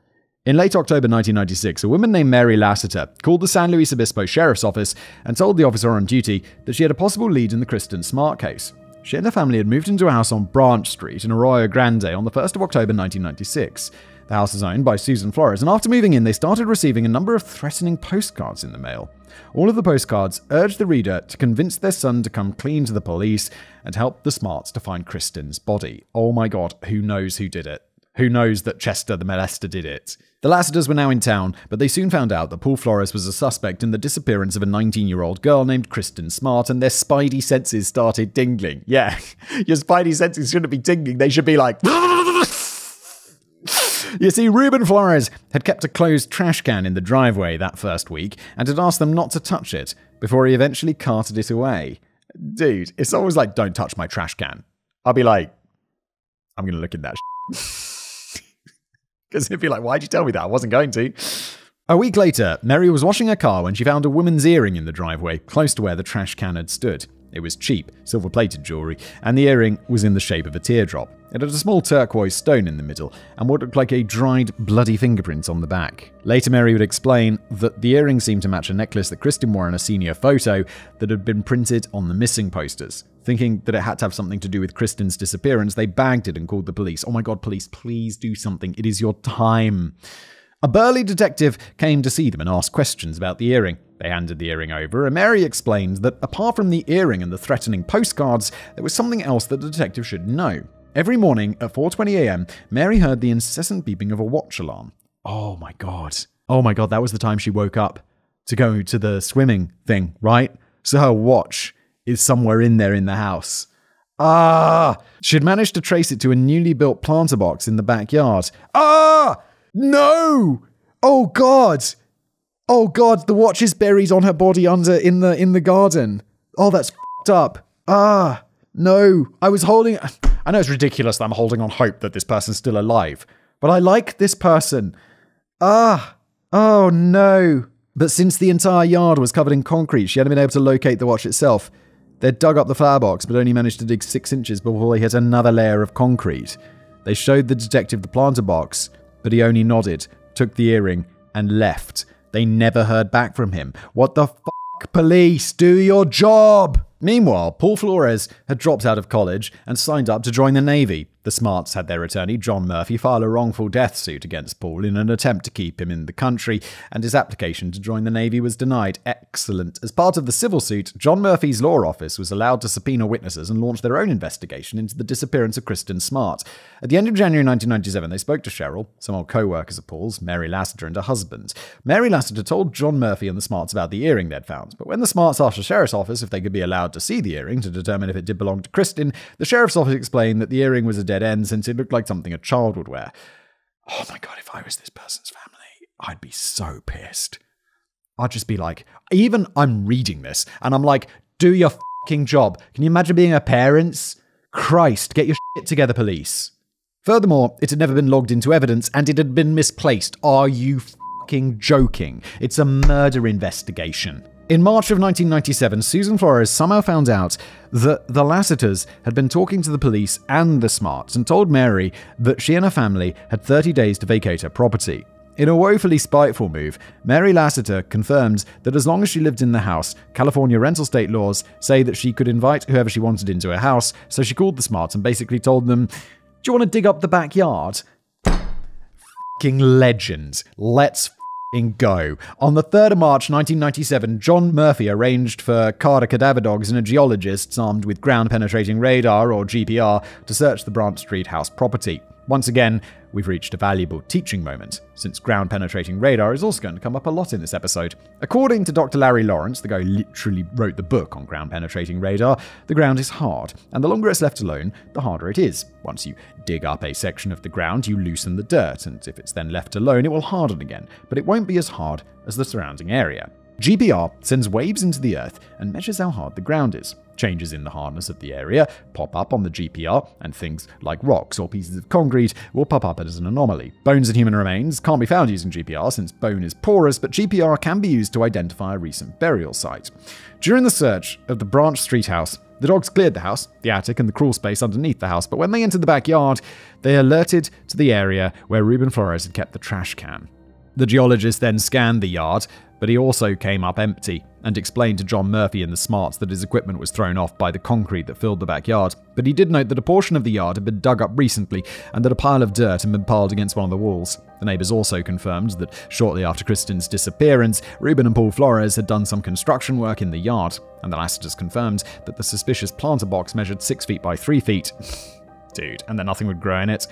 In late October 1996, a woman named Mary Lassiter called the San Luis Obispo Sheriff's Office and told the officer on duty that she had a possible lead in the Kristin Smart case. She and her family had moved into a house on Branch Street in Arroyo Grande on the 1st of October 1996. The house is owned by Susan Flores, and after moving in, they started receiving a number of threatening postcards in the mail. All of the postcards urged the reader to convince their son to come clean to the police and help the Smarts to find Kristin's body. Oh my god, who knows who did it? Who knows that Chester the molester did it? The Lassiters were now in town, but they soon found out that Paul Flores was a suspect in the disappearance of a 19 year old girl named Kristin Smart, and their spidey senses started tingling. Yeah, your spidey senses shouldn't be tingling, they should be like. You see, Ruben Flores had kept a closed trash can in the driveway that first week and had asked them not to touch it before he eventually carted it away. Dude, it's always like, don't touch my trash can. I'll be like, I'm going to look in that. Because he'd be like, why'd you tell me that? I wasn't going to. A week later, Mary was washing her car when she found a woman's earring in the driveway, close to where the trash can had stood. It was cheap, silver plated jewelry, and the earring was in the shape of a teardrop. It had a small turquoise stone in the middle and what looked like a dried, bloody fingerprint on the back. Later, Mary would explain that the earring seemed to match a necklace that Kristin wore in a senior photo that had been printed on the missing posters. Thinking that it had to have something to do with Kristin's disappearance, they bagged it and called the police. Oh my god, police, please do something. It is your time. A burly detective came to see them and asked questions about the earring. They handed the earring over, and Mary explained that apart from the earring and the threatening postcards, there was something else that the detective should know. Every morning at 4:20 a.m., Mary heard the incessant beeping of a watch alarm. Oh my god. Oh my god, that was the time she woke up to go to the swimming thing, right? So her watch is somewhere in there in the house. Ah! She'd managed to trace it to a newly built planter box in the backyard. Ah! No! Oh god! Oh god, the watch is buried on her body under in the in the garden. Oh, that's fed up. Ah, no. I was holding I know it's ridiculous that I'm holding on hope that this person's still alive, but I like this person. Ah. Oh no. But since the entire yard was covered in concrete, she hadn't been able to locate the watch itself. They'd dug up the flower box, but only managed to dig six inches before they hit another layer of concrete. They showed the detective the planter box, but he only nodded, took the earring, and left. They never heard back from him. What the fuck, police? Do your job! Meanwhile, Paul Flores had dropped out of college and signed up to join the Navy. The Smarts had their attorney, John Murphy, file a wrongful death suit against Paul in an attempt to keep him in the country, and his application to join the Navy was denied. Excellent. As part of the civil suit, John Murphy's law office was allowed to subpoena witnesses and launch their own investigation into the disappearance of Kristin Smart. At the end of January 1997, they spoke to Cheryl, some old co workers of Paul's, Mary Lassiter, and her husband. Mary Lassiter told John Murphy and the Smarts about the earring they'd found, but when the Smarts asked the sheriff's office if they could be allowed to see the earring to determine if it did belong to Kristin, the sheriff's office explained that the earring was a dead end since it looked like something a child would wear. Oh my god, if I was this person's family, I'd be so pissed. I'd just be like, even I'm reading this and I'm like, do your fucking job. Can you imagine being a parents? Christ, get your shit together, police. Furthermore, it had never been logged into evidence and it had been misplaced. Are you fucking joking? It's a murder investigation. In March of 1997, Susan Flores somehow found out that the Lassiters had been talking to the police and the Smarts and told Mary that she and her family had 30 days to vacate her property. In a woefully spiteful move, Mary Lassiter confirmed that as long as she lived in the house, California rental state laws say that she could invite whoever she wanted into her house, so she called the Smarts and basically told them, Do you want to dig up the backyard? Fucking legend. Let's in go. On the 3rd of March 1997, John Murphy arranged for Carter cadaver dogs and a geologist armed with ground penetrating radar, or GPR, to search the Branch Street house property. Once again, we've reached a valuable teaching moment, since ground penetrating radar is also going to come up a lot in this episode. According to Dr. Larry Lawrence, the guy who literally wrote the book on ground penetrating radar, the ground is hard, and the longer it's left alone, the harder it is. Once you dig up a section of the ground, you loosen the dirt, and if it's then left alone, it will harden again, but it won't be as hard as the surrounding area. GPR sends waves into the earth and measures how hard the ground is. Changes in the hardness of the area pop up on the GPR, and things like rocks or pieces of concrete will pop up as an anomaly. Bones and human remains can't be found using GPR since bone is porous, but GPR can be used to identify a recent burial site. During the search of the Branch Street house, the dogs cleared the house, the attic, and the crawl space underneath the house, but when they entered the backyard, they alerted to the area where Ruben Flores had kept the trash can. The geologist then scanned the yard, but he also came up empty and explained to John Murphy and the Smarts that his equipment was thrown off by the concrete that filled the backyard. But he did note that a portion of the yard had been dug up recently and that a pile of dirt had been piled against one of the walls. The neighbors also confirmed that shortly after Kristen's disappearance, Ruben and Paul Flores had done some construction work in the yard, and the Lassiters confirmed that the suspicious planter box measured 6 feet by 3 feet. Dude, and that nothing would grow in it.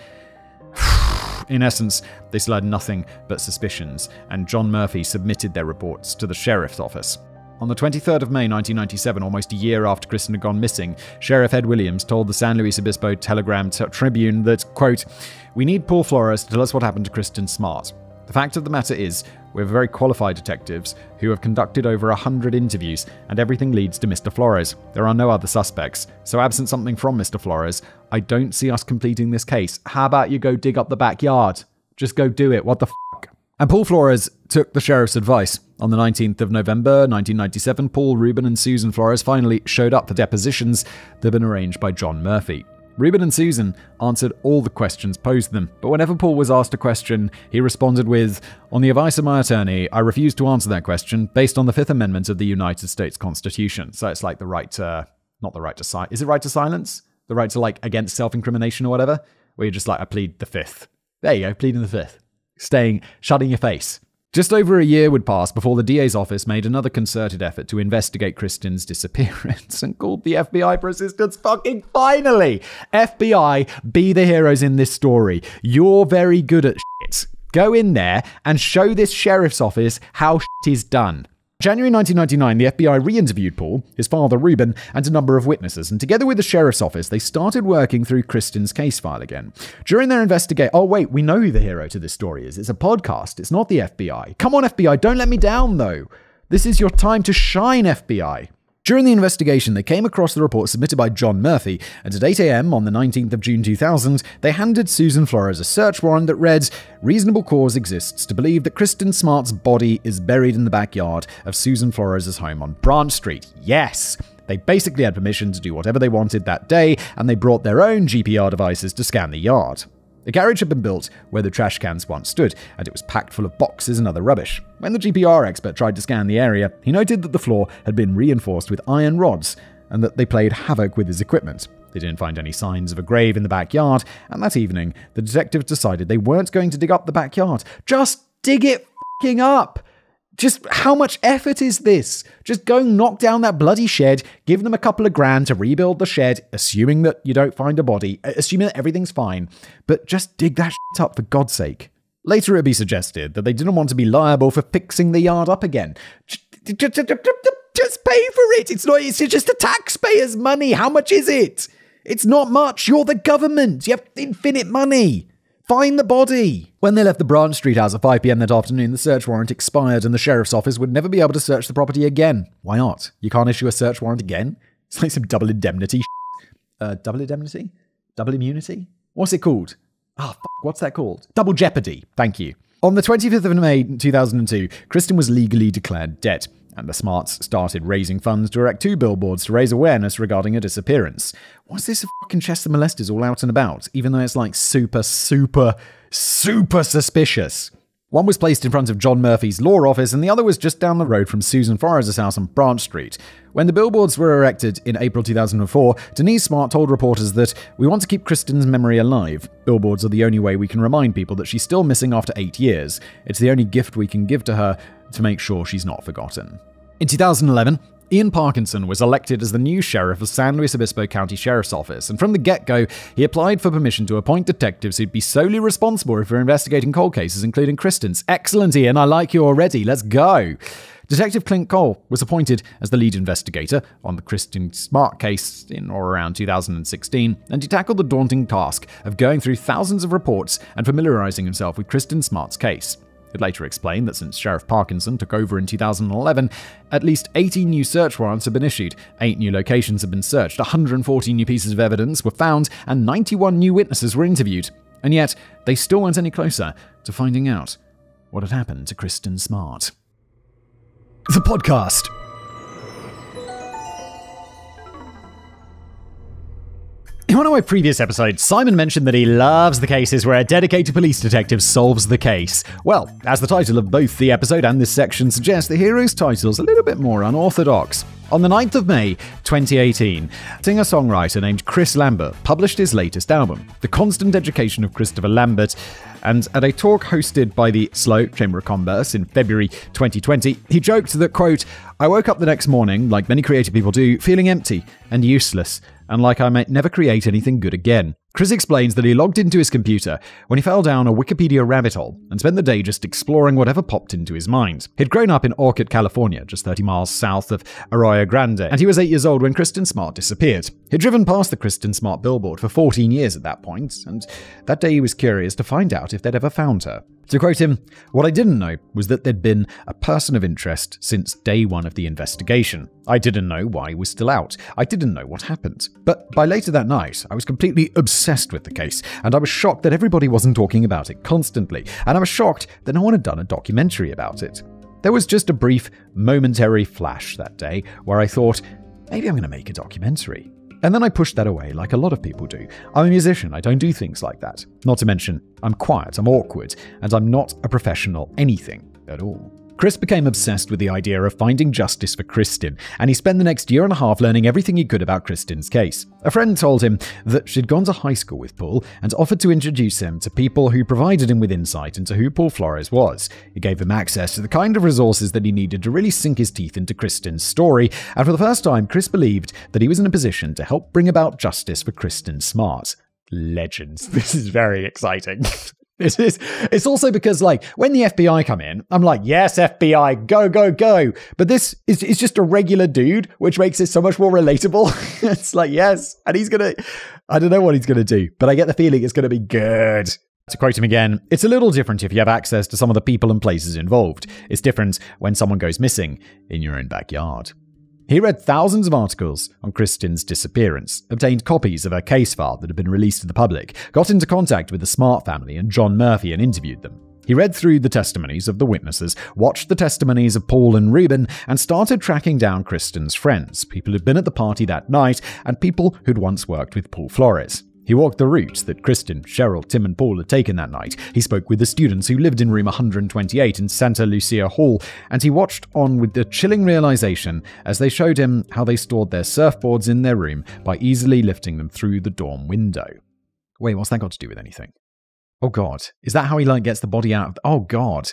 In essence, they still had nothing but suspicions, and John Murphy submitted their reports to the sheriff's office. On the 23rd of May 1997, almost a year after Kristin had gone missing, Sheriff Ed Williams told the San Luis Obispo Telegram Tribune that, quote, We need Paul Flores to tell us what happened to Kristin Smart. The fact of the matter is, we have very qualified detectives who have conducted over a hundred interviews, and everything leads to Mr. Flores. There are no other suspects. So, absent something from Mr. Flores, I don't see us completing this case. How about you go dig up the backyard? Just go do it. What the fuck? And Paul Flores took the sheriff's advice. On the 19th of November 1997, Paul, Ruben, and Susan Flores finally showed up for depositions that had been arranged by John Murphy. Ruben and Susan answered all the questions posed to them, but whenever Paul was asked a question, he responded with, On the advice of my attorney, I refuse to answer that question based on the Fifth Amendment of the United States Constitution. So it's like the right to, not the right to silence. Is it right to silence? The right to, like, against self incrimination or whatever? Where you're just like, I plead the Fifth. There you go, pleading the Fifth. Staying, shutting your face. Just over a year would pass before the DA's office made another concerted effort to investigate Kristin's disappearance and called the FBI for assistance. Fucking finally! FBI, be the heroes in this story. You're very good at shit. Go in there and show this sheriff's office how shit is done. January 1999, the FBI re interviewed Paul, his father Ruben, and a number of witnesses, and together with the sheriff's office, they started working through Kristin's case file again. During their investigation, oh, wait, we know who the hero to this story is. It's a podcast, it's not the FBI. Come on, FBI, don't let me down, though. This is your time to shine, FBI. During the investigation, they came across the report submitted by John Murphy, and at 8 a.m. on the 19th of June 2000, they handed Susan Flores a search warrant that read Reasonable cause exists to believe that Kristin Smart's body is buried in the backyard of Susan Flores' home on Branch Street. Yes! They basically had permission to do whatever they wanted that day, and they brought their own GPR devices to scan the yard. The garage had been built where the trash cans once stood, and it was packed full of boxes and other rubbish. When the GPR expert tried to scan the area, he noted that the floor had been reinforced with iron rods and that they played havoc with his equipment. They didn't find any signs of a grave in the backyard, and that evening, the detectives decided they weren't going to dig up the backyard. Just dig it fing up! Just how much effort is this? Just go knock down that bloody shed, give them a couple of grand to rebuild the shed, assuming that you don't find a body, uh, assuming that everything's fine, but just dig that shit up for God's sake. Later, it'd be suggested that they didn't want to be liable for fixing the yard up again. Just pay for it. It's not. It's just the taxpayers' money. How much is it? It's not much. You're the government. You have infinite money. Find the body! When they left the Branch Street house at 5 pm that afternoon, the search warrant expired and the sheriff's office would never be able to search the property again. Why not? You can't issue a search warrant again? It's like some double indemnity. Uh, double indemnity? Double immunity? What's it called? Ah, oh, what's that called? Double jeopardy. Thank you. On the 25th of May 2002, Kristin was legally declared dead and the Smarts started raising funds to erect two billboards to raise awareness regarding her disappearance. What's this a fucking Chester molesters all out and about, even though it's like super, super, super suspicious? One was placed in front of John Murphy's law office, and the other was just down the road from Susan Flores' house on Branch Street. When the billboards were erected in April 2004, Denise Smart told reporters that, We want to keep Kristin's memory alive. Billboards are the only way we can remind people that she's still missing after eight years. It's the only gift we can give to her to make sure she's not forgotten. In 2011, Ian Parkinson was elected as the new sheriff of San Luis Obispo County Sheriff's Office, and from the get go, he applied for permission to appoint detectives who'd be solely responsible for investigating cold cases, including Kristin's. Excellent, Ian, I like you already, let's go! Detective Clint Cole was appointed as the lead investigator on the Kristin Smart case in or around 2016, and he tackled the daunting task of going through thousands of reports and familiarizing himself with Kristin Smart's case. It later explained that since Sheriff Parkinson took over in 2011, at least 80 new search warrants have been issued, 8 new locations have been searched, 114 new pieces of evidence were found, and 91 new witnesses were interviewed. And yet, they still weren't any closer to finding out what had happened to Kristin Smart. The podcast In one of my previous episodes, Simon mentioned that he loves the cases where a dedicated police detective solves the case. Well, as the title of both the episode and this section suggests, the hero's title is a little bit more unorthodox. On the 9th of May 2018, singer songwriter named Chris Lambert published his latest album, The Constant Education of Christopher Lambert. And at a talk hosted by the SLO Chamber of Commerce in February 2020, he joked that, quote, I woke up the next morning, like many creative people do, feeling empty and useless and like I might never create anything good again. Chris explains that he logged into his computer when he fell down a Wikipedia rabbit hole and spent the day just exploring whatever popped into his mind. He'd grown up in Orcutt, California, just 30 miles south of Arroyo Grande, and he was 8 years old when Kristin Smart disappeared. He'd driven past the Kristin Smart billboard for 14 years at that point, and that day he was curious to find out if they'd ever found her. To quote him, what I didn't know was that there'd been a person of interest since day one of the investigation. I didn't know why he was still out. I didn't know what happened. But by later that night, I was completely obsessed with the case, and I was shocked that everybody wasn't talking about it constantly, and I was shocked that no one had done a documentary about it. There was just a brief, momentary flash that day where I thought, maybe I'm going to make a documentary. And then I pushed that away like a lot of people do. I'm a musician, I don't do things like that. Not to mention, I'm quiet, I'm awkward, and I'm not a professional anything at all. Chris became obsessed with the idea of finding justice for Kristin, and he spent the next year and a half learning everything he could about Kristin's case. A friend told him that she'd gone to high school with Paul and offered to introduce him to people who provided him with insight into who Paul Flores was. It gave him access to the kind of resources that he needed to really sink his teeth into Kristin's story, and for the first time, Chris believed that he was in a position to help bring about justice for Kristin Smart. Legends. This is very exciting. It is. It's also because, like, when the FBI come in, I'm like, yes, FBI, go, go, go. But this is, is just a regular dude, which makes it so much more relatable. it's like, yes. And he's going to, I don't know what he's going to do, but I get the feeling it's going to be good. To quote him again, it's a little different if you have access to some of the people and places involved. It's different when someone goes missing in your own backyard. He read thousands of articles on Kristin's disappearance, obtained copies of her case file that had been released to the public, got into contact with the Smart family and John Murphy and interviewed them. He read through the testimonies of the witnesses, watched the testimonies of Paul and Ruben, and started tracking down Kristin's friends, people who'd been at the party that night, and people who'd once worked with Paul Flores. He walked the route that Kristin, Cheryl, Tim, and Paul had taken that night. He spoke with the students who lived in room 128 in Santa Lucia Hall, and he watched on with the chilling realization as they showed him how they stored their surfboards in their room by easily lifting them through the dorm window. Wait, what's that got to do with anything? Oh god, is that how he like gets the body out of? The- oh god.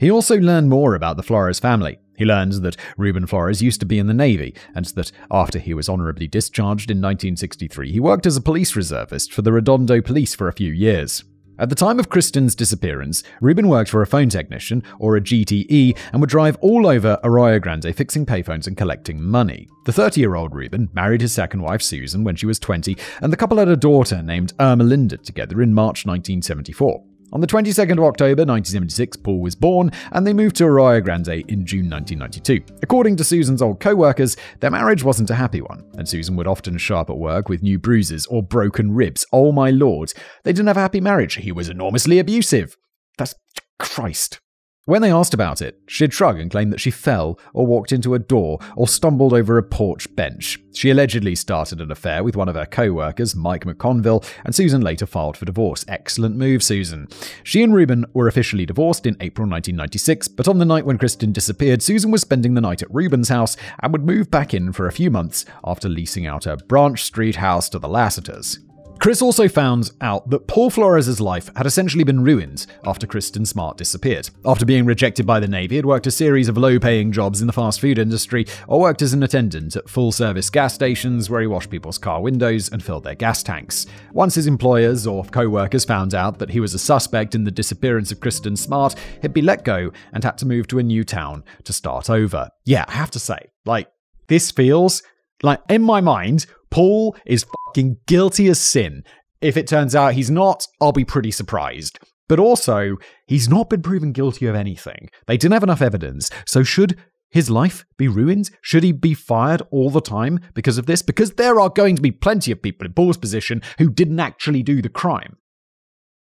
He also learned more about the Flores family. He learns that Ruben Flores used to be in the Navy, and that after he was honorably discharged in 1963, he worked as a police reservist for the Redondo Police for a few years. At the time of Kristin's disappearance, Ruben worked for a phone technician, or a GTE, and would drive all over Arroyo Grande fixing payphones and collecting money. The 30 year old Ruben married his second wife Susan when she was 20, and the couple had a daughter named Irma Linda together in March 1974. On the 22nd of October 1976, Paul was born, and they moved to Arroyo Grande in June 1992. According to Susan's old co workers, their marriage wasn't a happy one, and Susan would often show up at work with new bruises or broken ribs. Oh my lord, they didn't have a happy marriage. He was enormously abusive. That's Christ. When they asked about it, she'd shrug and claim that she fell or walked into a door or stumbled over a porch bench. She allegedly started an affair with one of her co-workers, Mike McConville, and Susan later filed for divorce. Excellent move, Susan. She and Ruben were officially divorced in April 1996, but on the night when Kristin disappeared, Susan was spending the night at Ruben's house and would move back in for a few months after leasing out her Branch Street house to the Lassiters. Chris also found out that Paul Flores' life had essentially been ruined after Kristin Smart disappeared. After being rejected by the Navy, had worked a series of low paying jobs in the fast food industry or worked as an attendant at full service gas stations where he washed people's car windows and filled their gas tanks. Once his employers or co workers found out that he was a suspect in the disappearance of Kristin Smart, he'd be let go and had to move to a new town to start over. Yeah, I have to say, like, this feels like in my mind, Paul is fucking guilty as sin. If it turns out he's not, I'll be pretty surprised. But also, he's not been proven guilty of anything. They didn't have enough evidence. So should his life be ruined? Should he be fired all the time because of this? Because there are going to be plenty of people in Paul's position who didn't actually do the crime.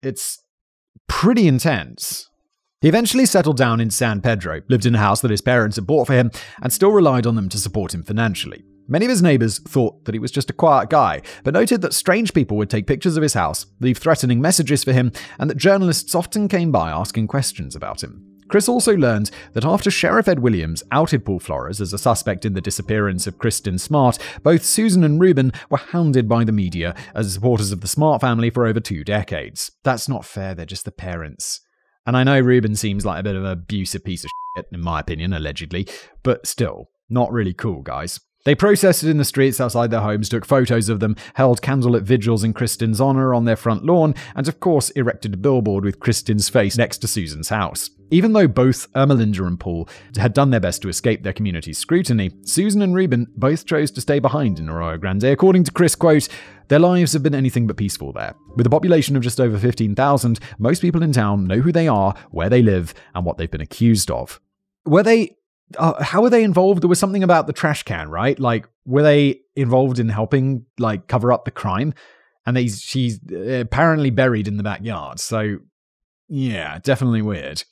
It's pretty intense. He eventually settled down in San Pedro, lived in a house that his parents had bought for him, and still relied on them to support him financially. Many of his neighbors thought that he was just a quiet guy, but noted that strange people would take pictures of his house, leave threatening messages for him, and that journalists often came by asking questions about him. Chris also learned that after Sheriff Ed Williams outed Paul Flores as a suspect in the disappearance of Kristin Smart, both Susan and Ruben were hounded by the media as supporters of the Smart family for over two decades. That's not fair, they're just the parents. And I know Ruben seems like a bit of an abusive piece of shit, in my opinion, allegedly, but still, not really cool, guys. They protested in the streets outside their homes, took photos of them, held candlelit vigils in Kristin's honor on their front lawn, and of course erected a billboard with Kristin's face next to Susan's house. Even though both Ermelinda and Paul had done their best to escape their community's scrutiny, Susan and Ruben both chose to stay behind in Arroyo Grande. According to Chris, quote, their lives have been anything but peaceful there. With a population of just over 15,000, most people in town know who they are, where they live, and what they've been accused of. Were they uh, how were they involved? There was something about the trash can, right? Like, were they involved in helping, like, cover up the crime? And they, she's uh, apparently buried in the backyard. So, yeah, definitely weird.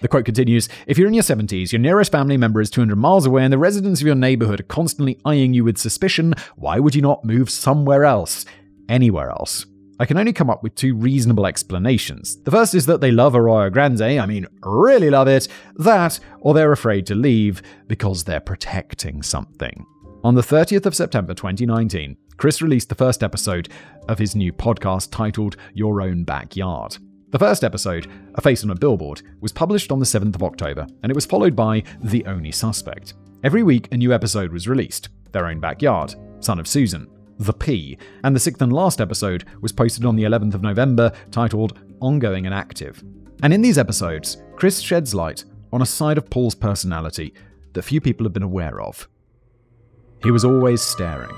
The quote continues If you're in your 70s, your nearest family member is 200 miles away, and the residents of your neighborhood are constantly eyeing you with suspicion, why would you not move somewhere else? Anywhere else. I can only come up with two reasonable explanations. The first is that they love Arroyo Grande, I mean, really love it, that, or they're afraid to leave because they're protecting something. On the 30th of September 2019, Chris released the first episode of his new podcast titled Your Own Backyard. The first episode, A Face on a Billboard, was published on the 7th of October, and it was followed by The Only Suspect. Every week, a new episode was released Their Own Backyard, Son of Susan, The P, and the sixth and last episode was posted on the 11th of November titled Ongoing and Active. And in these episodes, Chris sheds light on a side of Paul's personality that few people have been aware of. He was always staring.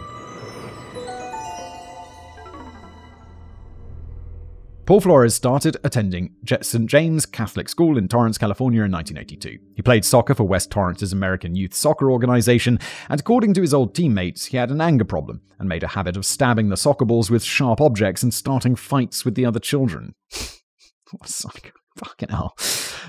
Paul Flores started attending St. James Catholic School in Torrance, California in 1982. He played soccer for West Torrance's American Youth Soccer Organization, and according to his old teammates, he had an anger problem and made a habit of stabbing the soccer balls with sharp objects and starting fights with the other children. what a psycho. Fucking hell.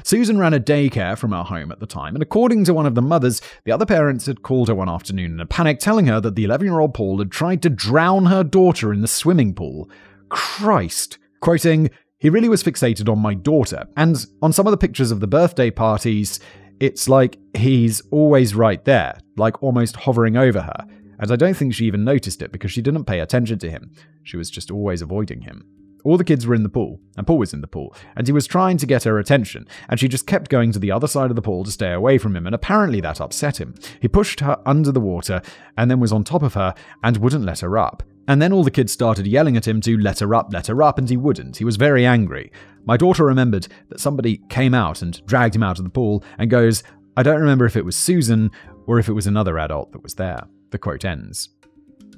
Susan ran a daycare from our home at the time, and according to one of the mothers, the other parents had called her one afternoon in a panic, telling her that the 11 year old Paul had tried to drown her daughter in the swimming pool. Christ. Quoting, he really was fixated on my daughter, and on some of the pictures of the birthday parties, it's like he's always right there, like almost hovering over her. And I don't think she even noticed it because she didn't pay attention to him. She was just always avoiding him. All the kids were in the pool, and Paul was in the pool, and he was trying to get her attention, and she just kept going to the other side of the pool to stay away from him, and apparently that upset him. He pushed her under the water, and then was on top of her, and wouldn't let her up. And then all the kids started yelling at him to let her up, let her up, and he wouldn't. He was very angry. My daughter remembered that somebody came out and dragged him out of the pool and goes, I don't remember if it was Susan or if it was another adult that was there. The quote ends.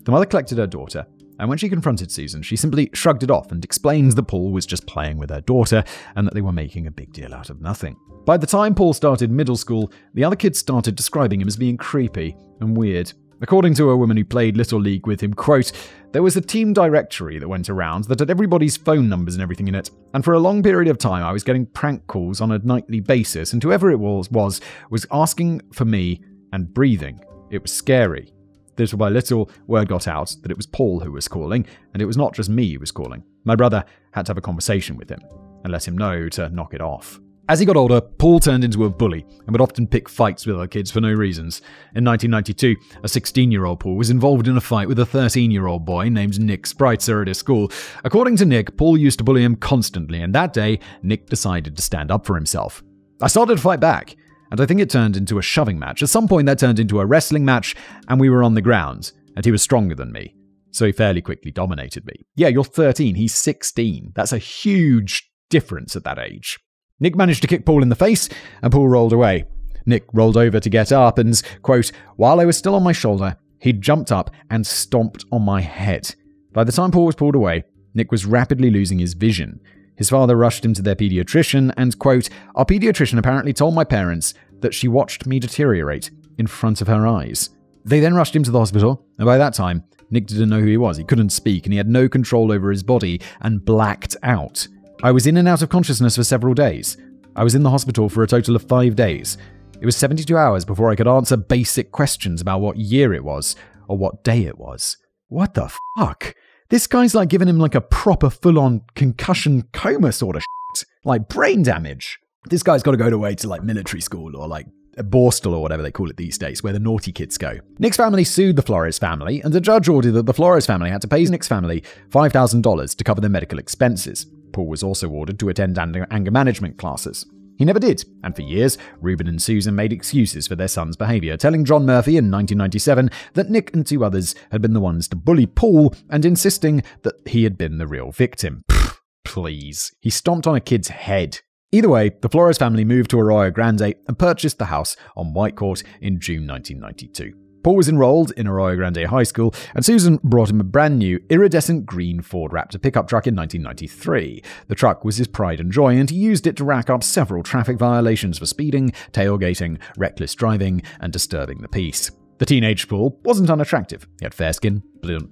The mother collected her daughter and when she confronted Susan, she simply shrugged it off and explained that Paul was just playing with her daughter and that they were making a big deal out of nothing. By the time Paul started middle school, the other kids started describing him as being creepy and weird. According to a woman who played Little League with him, quote, there was a team directory that went around that had everybody's phone numbers and everything in it. And for a long period of time, I was getting prank calls on a nightly basis, and whoever it was was was asking for me and breathing. It was scary. Little by little, word got out that it was Paul who was calling, and it was not just me who was calling. My brother had to have a conversation with him and let him know to knock it off. As he got older, Paul turned into a bully and would often pick fights with other kids for no reasons. In 1992, a 16 year old Paul was involved in a fight with a 13 year old boy named Nick Spritzer at his school. According to Nick, Paul used to bully him constantly, and that day, Nick decided to stand up for himself. I started to fight back and I think it turned into a shoving match. At some point, that turned into a wrestling match, and we were on the ground, and he was stronger than me. So he fairly quickly dominated me. Yeah, you're 13, he's 16. That's a huge difference at that age. Nick managed to kick Paul in the face, and Paul rolled away. Nick rolled over to get up, and, quote, while I was still on my shoulder, he jumped up and stomped on my head. By the time Paul was pulled away, Nick was rapidly losing his vision. His father rushed him to their pediatrician, and, quote, Our pediatrician apparently told my parents that she watched me deteriorate in front of her eyes. They then rushed him to the hospital, and by that time, Nick didn't know who he was. He couldn't speak, and he had no control over his body and blacked out. I was in and out of consciousness for several days. I was in the hospital for a total of five days. It was 72 hours before I could answer basic questions about what year it was or what day it was. What the fuck? This guy's like giving him like a proper full on concussion coma sort of shit. Like brain damage. This guy's got to go away to like military school or like Borstal or whatever they call it these days, where the naughty kids go. Nick's family sued the Flores family, and the judge ordered that the Flores family had to pay Nick's family $5,000 to cover their medical expenses. Paul was also ordered to attend anger management classes. He never did, and for years, Ruben and Susan made excuses for their son's behavior, telling John Murphy in 1997 that Nick and two others had been the ones to bully Paul and insisting that he had been the real victim. Pfft, please. He stomped on a kid's head. Either way, the Flores family moved to Arroyo Grande and purchased the house on White Court in June 1992. Paul was enrolled in Arroyo Grande High School, and Susan brought him a brand new iridescent green Ford Ranger pickup truck in 1993. The truck was his pride and joy, and he used it to rack up several traffic violations for speeding, tailgating, reckless driving, and disturbing the peace. The teenage Paul wasn't unattractive. He had fair skin,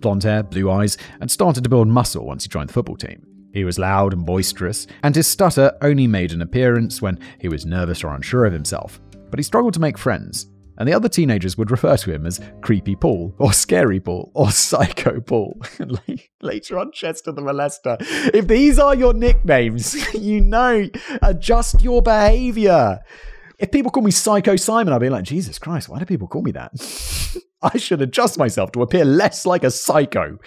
blonde hair, blue eyes, and started to build muscle once he joined the football team. He was loud and boisterous, and his stutter only made an appearance when he was nervous or unsure of himself. But he struggled to make friends and the other teenagers would refer to him as Creepy Paul, or Scary Paul, or Psycho Paul. Later on, Chester the Molester. If these are your nicknames, you know, adjust your behavior. If people call me Psycho Simon, I'd be like, Jesus Christ, why do people call me that? I should adjust myself to appear less like a psycho.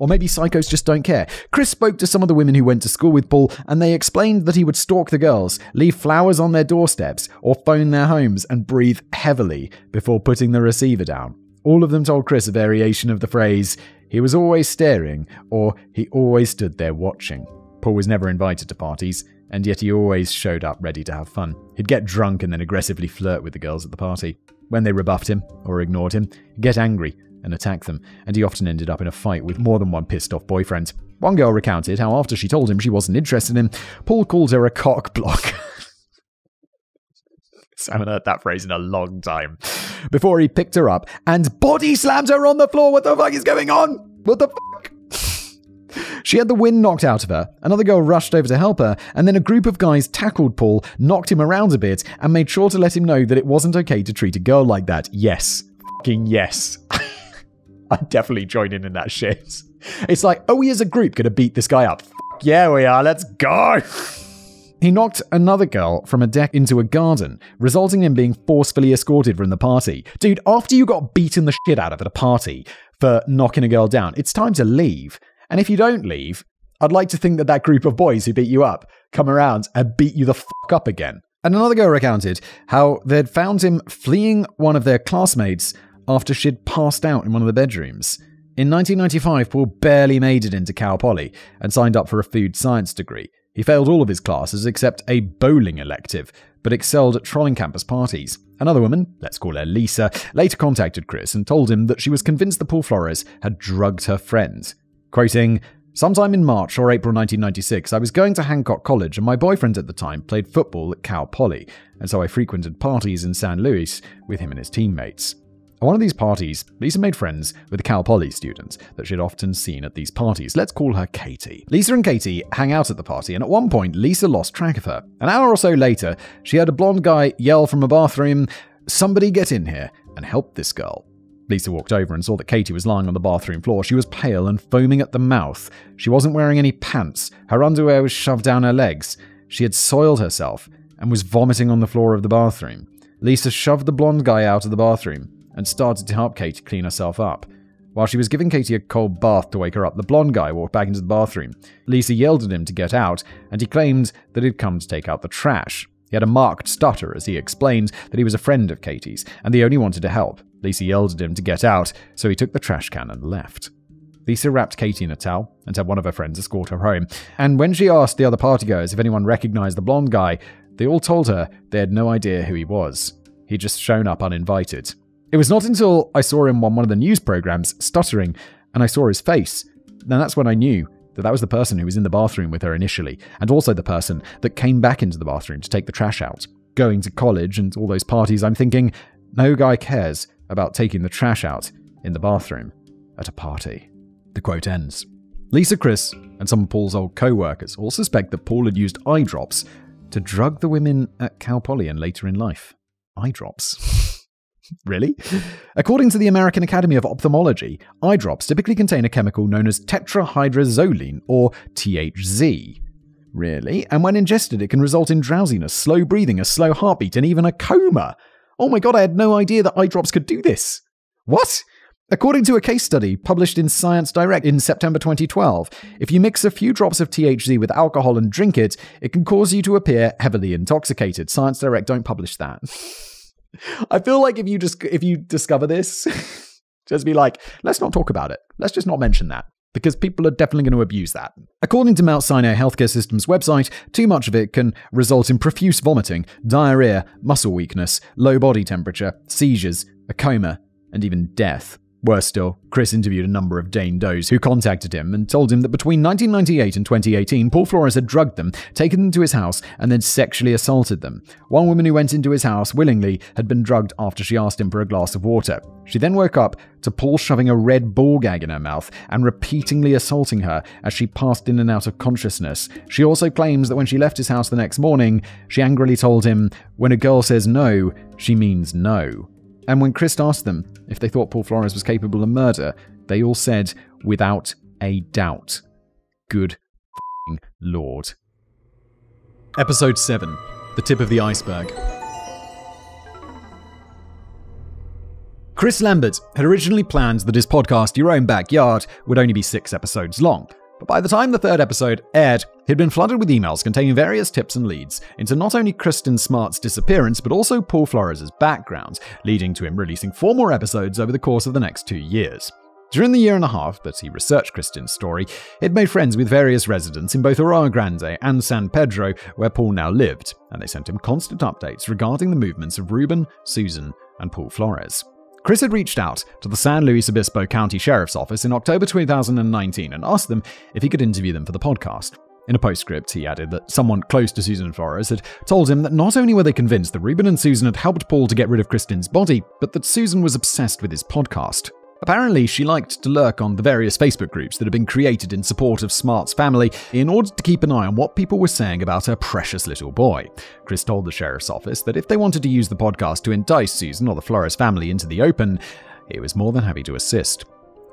Or maybe psychos just don't care. Chris spoke to some of the women who went to school with Paul, and they explained that he would stalk the girls, leave flowers on their doorsteps, or phone their homes and breathe heavily before putting the receiver down. All of them told Chris a variation of the phrase, He was always staring, or he always stood there watching. Paul was never invited to parties, and yet he always showed up ready to have fun. He'd get drunk and then aggressively flirt with the girls at the party. When they rebuffed him or ignored him, he'd get angry and attack them, and he often ended up in a fight with more than one pissed off boyfriend. One girl recounted how after she told him she wasn't interested in him, Paul called her a cock block. I haven't heard that phrase in a long time. Before he picked her up and body slammed her on the floor. What the fuck is going on? What the fuck? She had the wind knocked out of her. Another girl rushed over to help her, and then a group of guys tackled Paul, knocked him around a bit, and made sure to let him know that it wasn't okay to treat a girl like that. Yes. Fucking yes. I'd definitely join in in that shit. It's like, oh, we as a group gonna beat this guy up. Yeah, we are. Let's go. He knocked another girl from a deck into a garden, resulting in being forcefully escorted from the party. Dude, after you got beaten the shit out of at a party for knocking a girl down, it's time to leave. And if you don't leave, I'd like to think that that group of boys who beat you up come around and beat you the fuck up again. And another girl recounted how they'd found him fleeing one of their classmates after she'd passed out in one of the bedrooms. In 1995, Paul barely made it into Cal Poly and signed up for a food science degree. He failed all of his classes except a bowling elective, but excelled at trolling campus parties. Another woman, let's call her Lisa, later contacted Chris and told him that she was convinced that Paul Flores had drugged her friend. Quoting, Sometime in March or April 1996, I was going to Hancock College, and my boyfriend at the time played football at Cal Poly, and so I frequented parties in San Luis with him and his teammates. At one of these parties, Lisa made friends with a Cal Poly student that she'd often seen at these parties. Let's call her Katie. Lisa and Katie hang out at the party, and at one point, Lisa lost track of her. An hour or so later, she heard a blonde guy yell from a bathroom, Somebody get in here and help this girl. Lisa walked over and saw that Katie was lying on the bathroom floor. She was pale and foaming at the mouth. She wasn't wearing any pants. Her underwear was shoved down her legs. She had soiled herself and was vomiting on the floor of the bathroom. Lisa shoved the blonde guy out of the bathroom and started to help Katie clean herself up. While she was giving Katie a cold bath to wake her up, the blonde guy walked back into the bathroom. Lisa yelled at him to get out, and he claimed that he'd come to take out the trash. He had a marked stutter as he explained that he was a friend of Katie's, and they only wanted to help. Lisa yelled at him to get out, so he took the trash can and left. Lisa wrapped Katie in a towel and had one of her friends escort her home. And when she asked the other partygoers if anyone recognized the blonde guy, they all told her they had no idea who he was. He'd just shown up uninvited. It was not until I saw him on one of the news programs stuttering and I saw his face. Then that's when I knew that that was the person who was in the bathroom with her initially, and also the person that came back into the bathroom to take the trash out. Going to college and all those parties, I'm thinking, no guy cares about taking the trash out in the bathroom at a party. The quote ends. Lisa Chris and some of Paul's old co workers all suspect that Paul had used eye drops to drug the women at Cal Poly and later in life. Eye drops. Really? According to the American Academy of Ophthalmology, eye drops typically contain a chemical known as tetrahydrozoline, or THZ. Really? And when ingested, it can result in drowsiness, slow breathing, a slow heartbeat, and even a coma. Oh my god, I had no idea that eye drops could do this. What? According to a case study published in Science Direct in September 2012, if you mix a few drops of THZ with alcohol and drink it, it can cause you to appear heavily intoxicated. Science Direct don't publish that. I feel like if you just if you discover this, just be like, let's not talk about it. Let's just not mention that. Because people are definitely going to abuse that. According to Mount Sinai Healthcare System's website, too much of it can result in profuse vomiting, diarrhea, muscle weakness, low body temperature, seizures, a coma, and even death. Worse still, Chris interviewed a number of Jane Does who contacted him and told him that between 1998 and 2018, Paul Flores had drugged them, taken them to his house, and then sexually assaulted them. One woman who went into his house willingly had been drugged after she asked him for a glass of water. She then woke up to Paul shoving a red ball gag in her mouth and repeatedly assaulting her as she passed in and out of consciousness. She also claims that when she left his house the next morning, she angrily told him, When a girl says no, she means no. And when Chris asked them if they thought Paul Flores was capable of murder, they all said, without a doubt. Good lord. Episode 7 The Tip of the Iceberg. Chris Lambert had originally planned that his podcast, Your Own Backyard, would only be six episodes long. But by the time the third episode aired, he'd been flooded with emails containing various tips and leads into not only Kristin Smart's disappearance, but also Paul Flores' background, leading to him releasing four more episodes over the course of the next two years. During the year and a half that he researched Kristin's story, he'd made friends with various residents in both Arroyo Grande and San Pedro, where Paul now lived, and they sent him constant updates regarding the movements of Ruben, Susan, and Paul Flores. Chris had reached out to the San Luis Obispo County Sheriff's Office in October 2019 and asked them if he could interview them for the podcast. In a postscript, he added that someone close to Susan Flores had told him that not only were they convinced that Ruben and Susan had helped Paul to get rid of Kristin's body, but that Susan was obsessed with his podcast. Apparently, she liked to lurk on the various Facebook groups that had been created in support of Smart's family in order to keep an eye on what people were saying about her precious little boy. Chris told the sheriff's office that if they wanted to use the podcast to entice Susan or the Flores family into the open, he was more than happy to assist.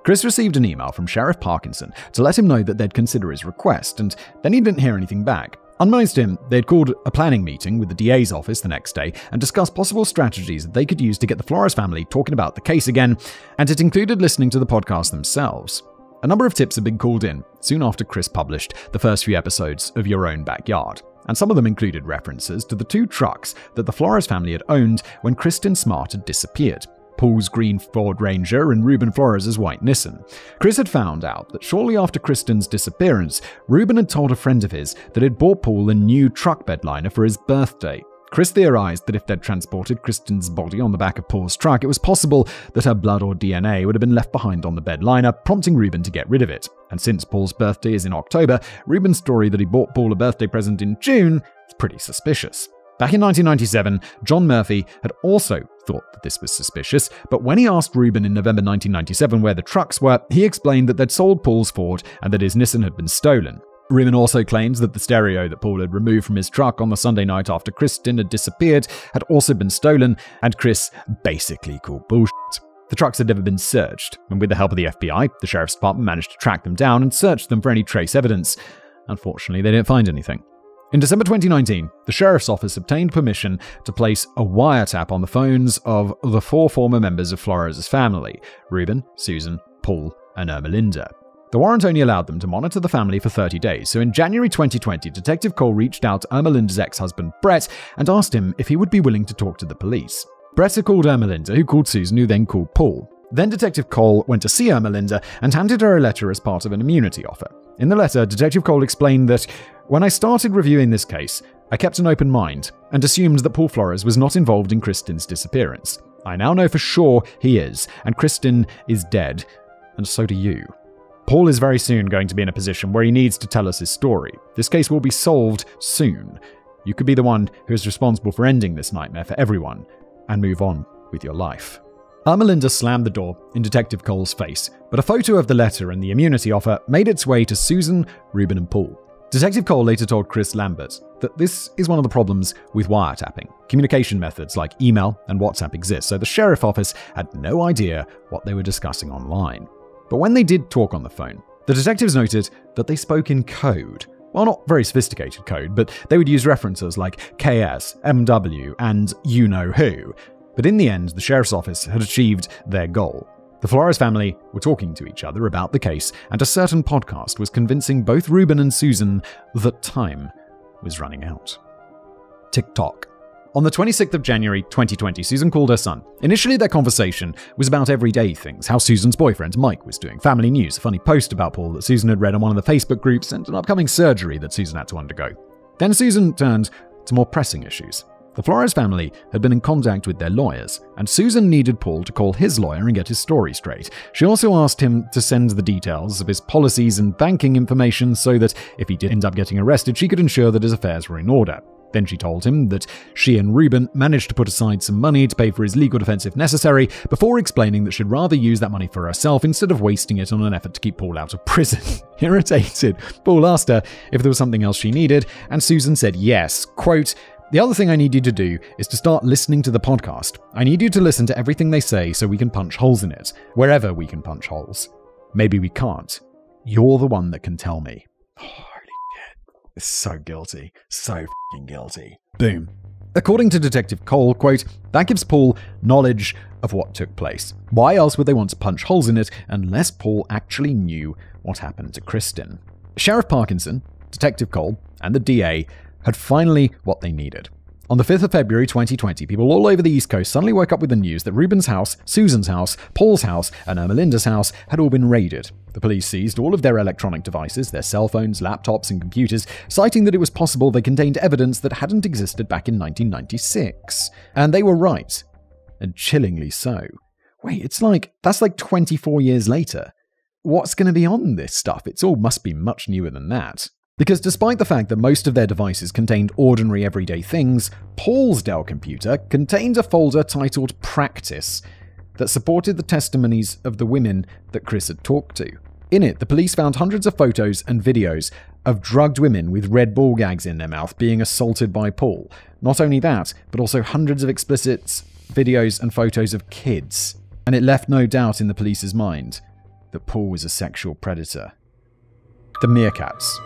Chris received an email from Sheriff Parkinson to let him know that they'd consider his request, and then he didn't hear anything back. Unbeknownst to him, they'd called a planning meeting with the DA's office the next day and discussed possible strategies that they could use to get the Flores family talking about the case again, and it included listening to the podcast themselves. A number of tips had been called in soon after Chris published the first few episodes of Your Own Backyard, and some of them included references to the two trucks that the Flores family had owned when Kristin Smart had disappeared. Paul's green Ford Ranger and Ruben Flores' white Nissan. Chris had found out that shortly after Kristin's disappearance, Ruben had told a friend of his that he'd bought Paul a new truck bedliner for his birthday. Chris theorized that if they'd transported Kristin's body on the back of Paul's truck, it was possible that her blood or DNA would have been left behind on the bedliner, prompting Ruben to get rid of it. And since Paul's birthday is in October, Ruben's story that he bought Paul a birthday present in June is pretty suspicious. Back in 1997, John Murphy had also thought that this was suspicious, but when he asked Ruben in November 1997 where the trucks were, he explained that they'd sold Paul's Ford and that his Nissan had been stolen. Ruben also claims that the stereo that Paul had removed from his truck on the Sunday night after Kristin had disappeared had also been stolen, and Chris basically called bullshit. The trucks had never been searched, and with the help of the FBI, the sheriff's department managed to track them down and search them for any trace evidence. Unfortunately, they didn't find anything. In December 2019, the Sheriff's Office obtained permission to place a wiretap on the phones of the four former members of Flores' family Ruben, Susan, Paul, and Ermelinda. The warrant only allowed them to monitor the family for 30 days, so in January 2020, Detective Cole reached out to Ermelinda's ex husband, Brett, and asked him if he would be willing to talk to the police. Brett called Ermelinda, who called Susan, who then called Paul. Then Detective Cole went to see Ermelinda and handed her a letter as part of an immunity offer. In the letter, Detective Cole explained that when I started reviewing this case, I kept an open mind and assumed that Paul Flores was not involved in Kristin's disappearance. I now know for sure he is, and Kristin is dead, and so do you. Paul is very soon going to be in a position where he needs to tell us his story. This case will be solved soon. You could be the one who is responsible for ending this nightmare for everyone and move on with your life. Ermelinda slammed the door in Detective Cole's face, but a photo of the letter and the immunity offer made its way to Susan, Ruben, and Paul. Detective Cole later told Chris Lambert that this is one of the problems with wiretapping. Communication methods like email and WhatsApp exist, so the sheriff office had no idea what they were discussing online. But when they did talk on the phone, the detectives noted that they spoke in code. Well, not very sophisticated code, but they would use references like KS, MW, and you know who. But in the end, the sheriff's office had achieved their goal. The Flores family were talking to each other about the case, and a certain podcast was convincing both Ruben and Susan that time was running out. TikTok. On the 26th of January 2020, Susan called her son. Initially, their conversation was about everyday things how Susan's boyfriend, Mike, was doing, family news, a funny post about Paul that Susan had read on one of the Facebook groups, and an upcoming surgery that Susan had to undergo. Then Susan turned to more pressing issues. The Flores family had been in contact with their lawyers, and Susan needed Paul to call his lawyer and get his story straight. She also asked him to send the details of his policies and banking information so that if he did end up getting arrested, she could ensure that his affairs were in order. Then she told him that she and Ruben managed to put aside some money to pay for his legal defense if necessary, before explaining that she'd rather use that money for herself instead of wasting it on an effort to keep Paul out of prison. Irritated, Paul asked her if there was something else she needed, and Susan said yes. Quote, the other thing I need you to do is to start listening to the podcast. I need you to listen to everything they say so we can punch holes in it, wherever we can punch holes. Maybe we can't. You're the one that can tell me. Holy shit. So guilty. So fucking guilty. Boom. According to Detective Cole, quote, that gives Paul knowledge of what took place. Why else would they want to punch holes in it unless Paul actually knew what happened to Kristin? Sheriff Parkinson, Detective Cole, and the DA had finally what they needed On the 5th of February 2020, people all over the East Coast suddenly woke up with the news that Ruben's house, Susan's house, Paul's house, and Ermelinda's house had all been raided. The police seized all of their electronic devices, their cell phones, laptops, and computers, citing that it was possible they contained evidence that hadn't existed back in 1996. And they were right. And chillingly so. Wait, it's like, that's like 24 years later. What's going to be on this stuff? It's all must be much newer than that. Because despite the fact that most of their devices contained ordinary everyday things, Paul's Dell computer contained a folder titled Practice that supported the testimonies of the women that Chris had talked to. In it, the police found hundreds of photos and videos of drugged women with red ball gags in their mouth being assaulted by Paul. Not only that, but also hundreds of explicit videos and photos of kids. And it left no doubt in the police's mind that Paul was a sexual predator. The Meerkats.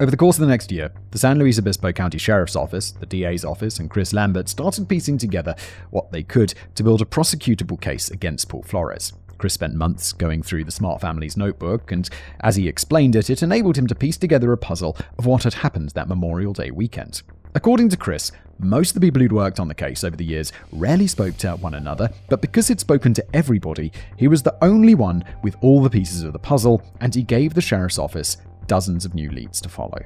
Over the course of the next year, the San Luis Obispo County Sheriff's Office, the DA's office, and Chris Lambert started piecing together what they could to build a prosecutable case against Paul Flores. Chris spent months going through the Smart family's notebook, and as he explained it, it enabled him to piece together a puzzle of what had happened that Memorial Day weekend. According to Chris, most of the people who'd worked on the case over the years rarely spoke to one another, but because he'd spoken to everybody, he was the only one with all the pieces of the puzzle, and he gave the sheriff's office dozens of new leads to follow.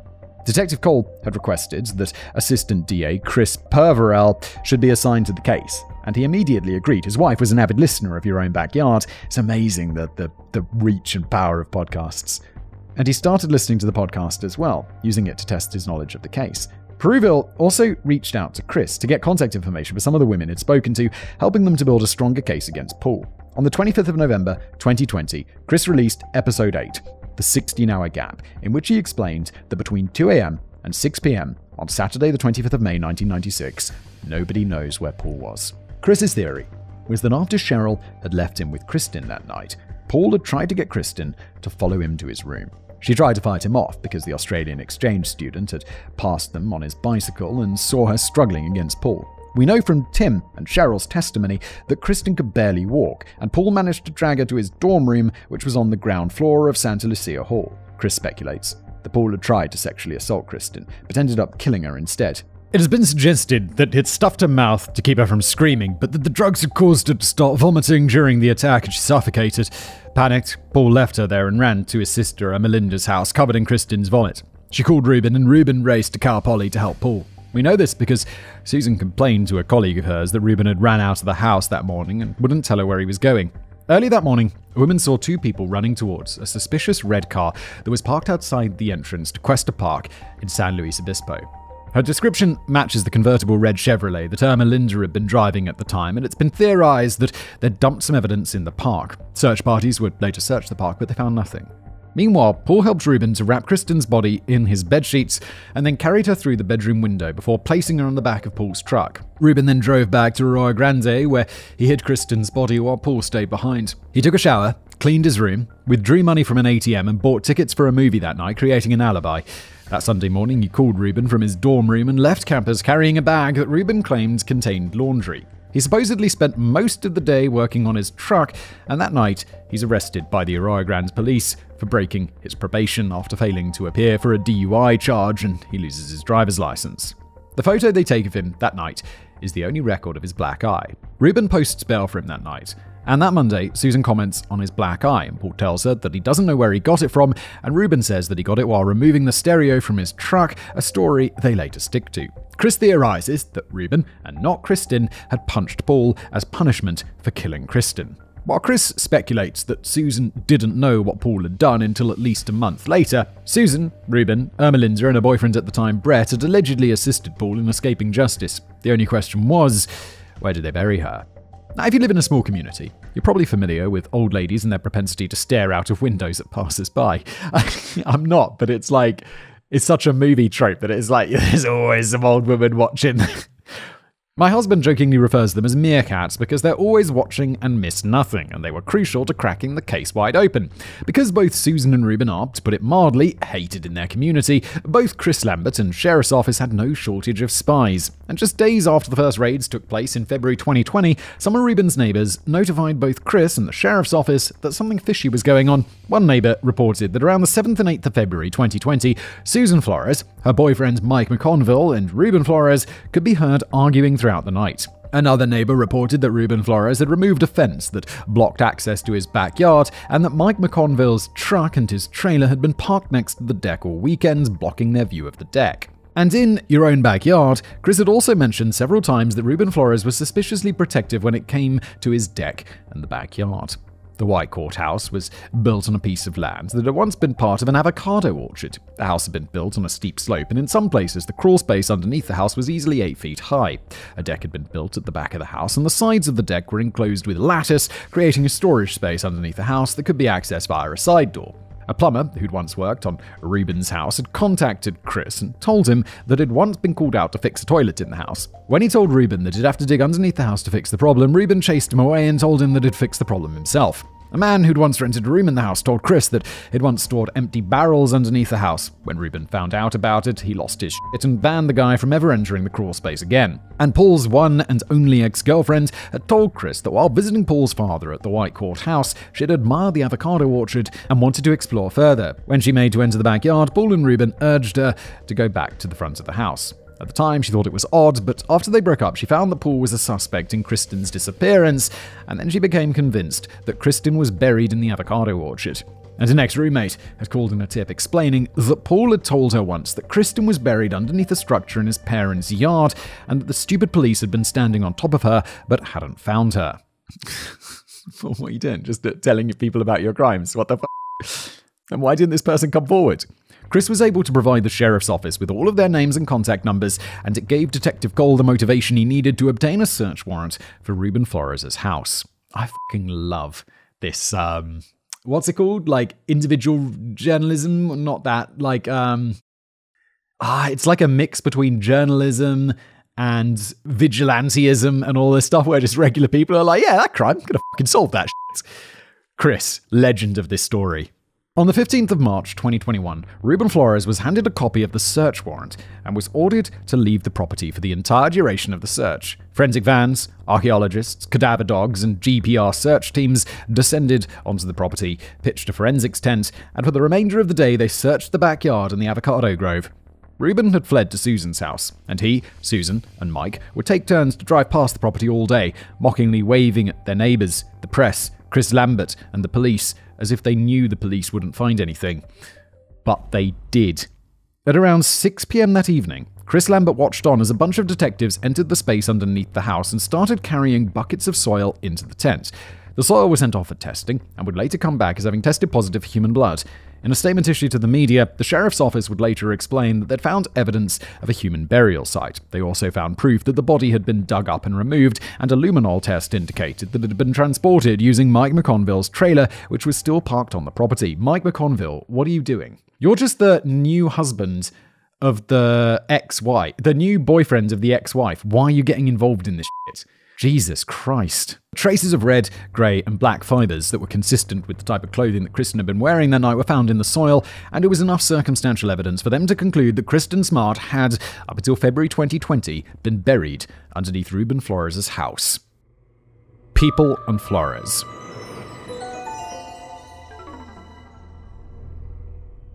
Detective Cole had requested that Assistant DA Chris Peuvrelle should be assigned to the case, and he immediately agreed. His wife was an avid listener of Your Own Backyard. It's amazing the, the, the reach and power of podcasts. And he started listening to the podcast as well, using it to test his knowledge of the case. Peuvrelle also reached out to Chris to get contact information for some of the women he'd spoken to, helping them to build a stronger case against Paul. On the 25th of November 2020, Chris released Episode 8, the 16 hour gap, in which he explained that between 2 a.m. and 6 p.m. on Saturday, the 25th of May 1996, nobody knows where Paul was. Chris's theory was that after Cheryl had left him with Kristin that night, Paul had tried to get Kristin to follow him to his room. She tried to fight him off because the Australian exchange student had passed them on his bicycle and saw her struggling against Paul. We know from Tim and Cheryl's testimony that Kristin could barely walk, and Paul managed to drag her to his dorm room, which was on the ground floor of Santa Lucia Hall. Chris speculates that Paul had tried to sexually assault Kristin, but ended up killing her instead. It has been suggested that he'd stuffed her mouth to keep her from screaming, but that the drugs had caused her to start vomiting during the attack and she suffocated. Panicked, Paul left her there and ran to his sister Ermelinda's house, covered in Kristin's vomit. She called Ruben, and Ruben raced to Cal Poly to help Paul. We know this because Susan complained to a colleague of hers that Ruben had ran out of the house that morning and wouldn't tell her where he was going. Early that morning, a woman saw two people running towards a suspicious red car that was parked outside the entrance to Cuesta Park in San Luis Obispo. Her description matches the convertible red Chevrolet that Ermelinda had been driving at the time, and it's been theorized that they'd dumped some evidence in the park. Search parties would later search the park, but they found nothing. Meanwhile, Paul helped Ruben to wrap Kristin's body in his bedsheets and then carried her through the bedroom window before placing her on the back of Paul's truck. Ruben then drove back to Arroyo Grande, where he hid Kristin's body while Paul stayed behind. He took a shower, cleaned his room, withdrew money from an ATM, and bought tickets for a movie that night, creating an alibi. That Sunday morning, he called Ruben from his dorm room and left campus carrying a bag that Ruben claimed contained laundry. He supposedly spent most of the day working on his truck, and that night, he's arrested by the Arroyo Grande police for breaking his probation after failing to appear for a DUI charge, and he loses his driver's license. The photo they take of him that night is the only record of his black eye. Ruben posts bail for him that night, and that Monday, Susan comments on his black eye, and Paul tells her that he doesn't know where he got it from, and Ruben says that he got it while removing the stereo from his truck, a story they later stick to. Chris theorizes that Ruben, and not Kristin, had punched Paul as punishment for killing Kristin. While Chris speculates that Susan didn't know what Paul had done until at least a month later, Susan, Ruben, Ermelinda, and her boyfriend at the time, Brett, had allegedly assisted Paul in escaping justice. The only question was, where did they bury her? Now, if you live in a small community, you're probably familiar with old ladies and their propensity to stare out of windows at passers by. I'm not, but it's like, it's such a movie trope that it's like there's always some old woman watching. My husband jokingly refers to them as meerkats because they're always watching and miss nothing, and they were crucial to cracking the case wide open. Because both Susan and Ruben are, to put it mildly, hated in their community, both Chris Lambert and Sheriff's Office had no shortage of spies. And just days after the first raids took place in February 2020, some of Ruben's neighbours notified both Chris and the Sheriff's Office that something fishy was going on. One neighbour reported that around the 7th and 8th of February 2020, Susan Flores, her boyfriend Mike McConville, and Ruben Flores could be heard arguing throughout the night. Another neighbor reported that Ruben Flores had removed a fence that blocked access to his backyard, and that Mike McConville's truck and his trailer had been parked next to the deck all weekends, blocking their view of the deck. And in Your Own Backyard, Chris had also mentioned several times that Ruben Flores was suspiciously protective when it came to his deck and the backyard. The White Court house was built on a piece of land that had once been part of an avocado orchard. The house had been built on a steep slope, and in some places the crawl space underneath the house was easily 8 feet high. A deck had been built at the back of the house, and the sides of the deck were enclosed with lattice, creating a storage space underneath the house that could be accessed via a side door. A plumber who'd once worked on Ruben's house had contacted Chris and told him that he'd once been called out to fix a toilet in the house. When he told Ruben that he'd have to dig underneath the house to fix the problem, Ruben chased him away and told him that he'd fix the problem himself. A man who'd once rented a room in the house told Chris that he'd once stored empty barrels underneath the house. When Ruben found out about it, he lost his shit and banned the guy from ever entering the crawl space again. And Paul's one and only ex girlfriend had told Chris that while visiting Paul's father at the White Court house, she'd admired the avocado orchard and wanted to explore further. When she made to enter the backyard, Paul and Ruben urged her to go back to the front of the house. At the time, she thought it was odd, but after they broke up, she found that Paul was a suspect in Kristin's disappearance, and then she became convinced that Kristin was buried in the avocado orchard. And an ex roommate had called in a tip explaining that Paul had told her once that Kristin was buried underneath a structure in his parents' yard, and that the stupid police had been standing on top of her but hadn't found her. what are you doing? Just telling people about your crimes? What the f? And why didn't this person come forward? Chris was able to provide the sheriff's office with all of their names and contact numbers, and it gave Detective Cole the motivation he needed to obtain a search warrant for Ruben Flores' house. I fucking love this. Um, what's it called? Like individual journalism? Not that. Like, um, ah, it's like a mix between journalism and vigilanteism and all this stuff where just regular people are like, yeah, that crime, I'm gonna fucking solve that shit. Chris, legend of this story. On the 15th of March 2021, Ruben Flores was handed a copy of the search warrant and was ordered to leave the property for the entire duration of the search. Forensic vans, archaeologists, cadaver dogs, and GPR search teams descended onto the property, pitched a forensics tent, and for the remainder of the day they searched the backyard and the avocado grove. Ruben had fled to Susan's house, and he, Susan, and Mike would take turns to drive past the property all day, mockingly waving at their neighbors, the press, Chris Lambert, and the police, as if they knew the police wouldn't find anything. But they did. At around 6 pm that evening, Chris Lambert watched on as a bunch of detectives entered the space underneath the house and started carrying buckets of soil into the tent. The soil was sent off for testing and would later come back as having tested positive for human blood. In a statement issued to the media, the sheriff's office would later explain that they'd found evidence of a human burial site. They also found proof that the body had been dug up and removed, and a luminol test indicated that it had been transported using Mike McConville's trailer, which was still parked on the property. Mike McConville, what are you doing? You're just the new husband of the ex-wife, the new boyfriend of the ex-wife. Why are you getting involved in this shit? Jesus Christ. Traces of red, grey, and black fibres that were consistent with the type of clothing that Kristin had been wearing that night were found in the soil, and it was enough circumstantial evidence for them to conclude that Kristin Smart had, up until February 2020, been buried underneath Ruben Flores' house. People and Flores.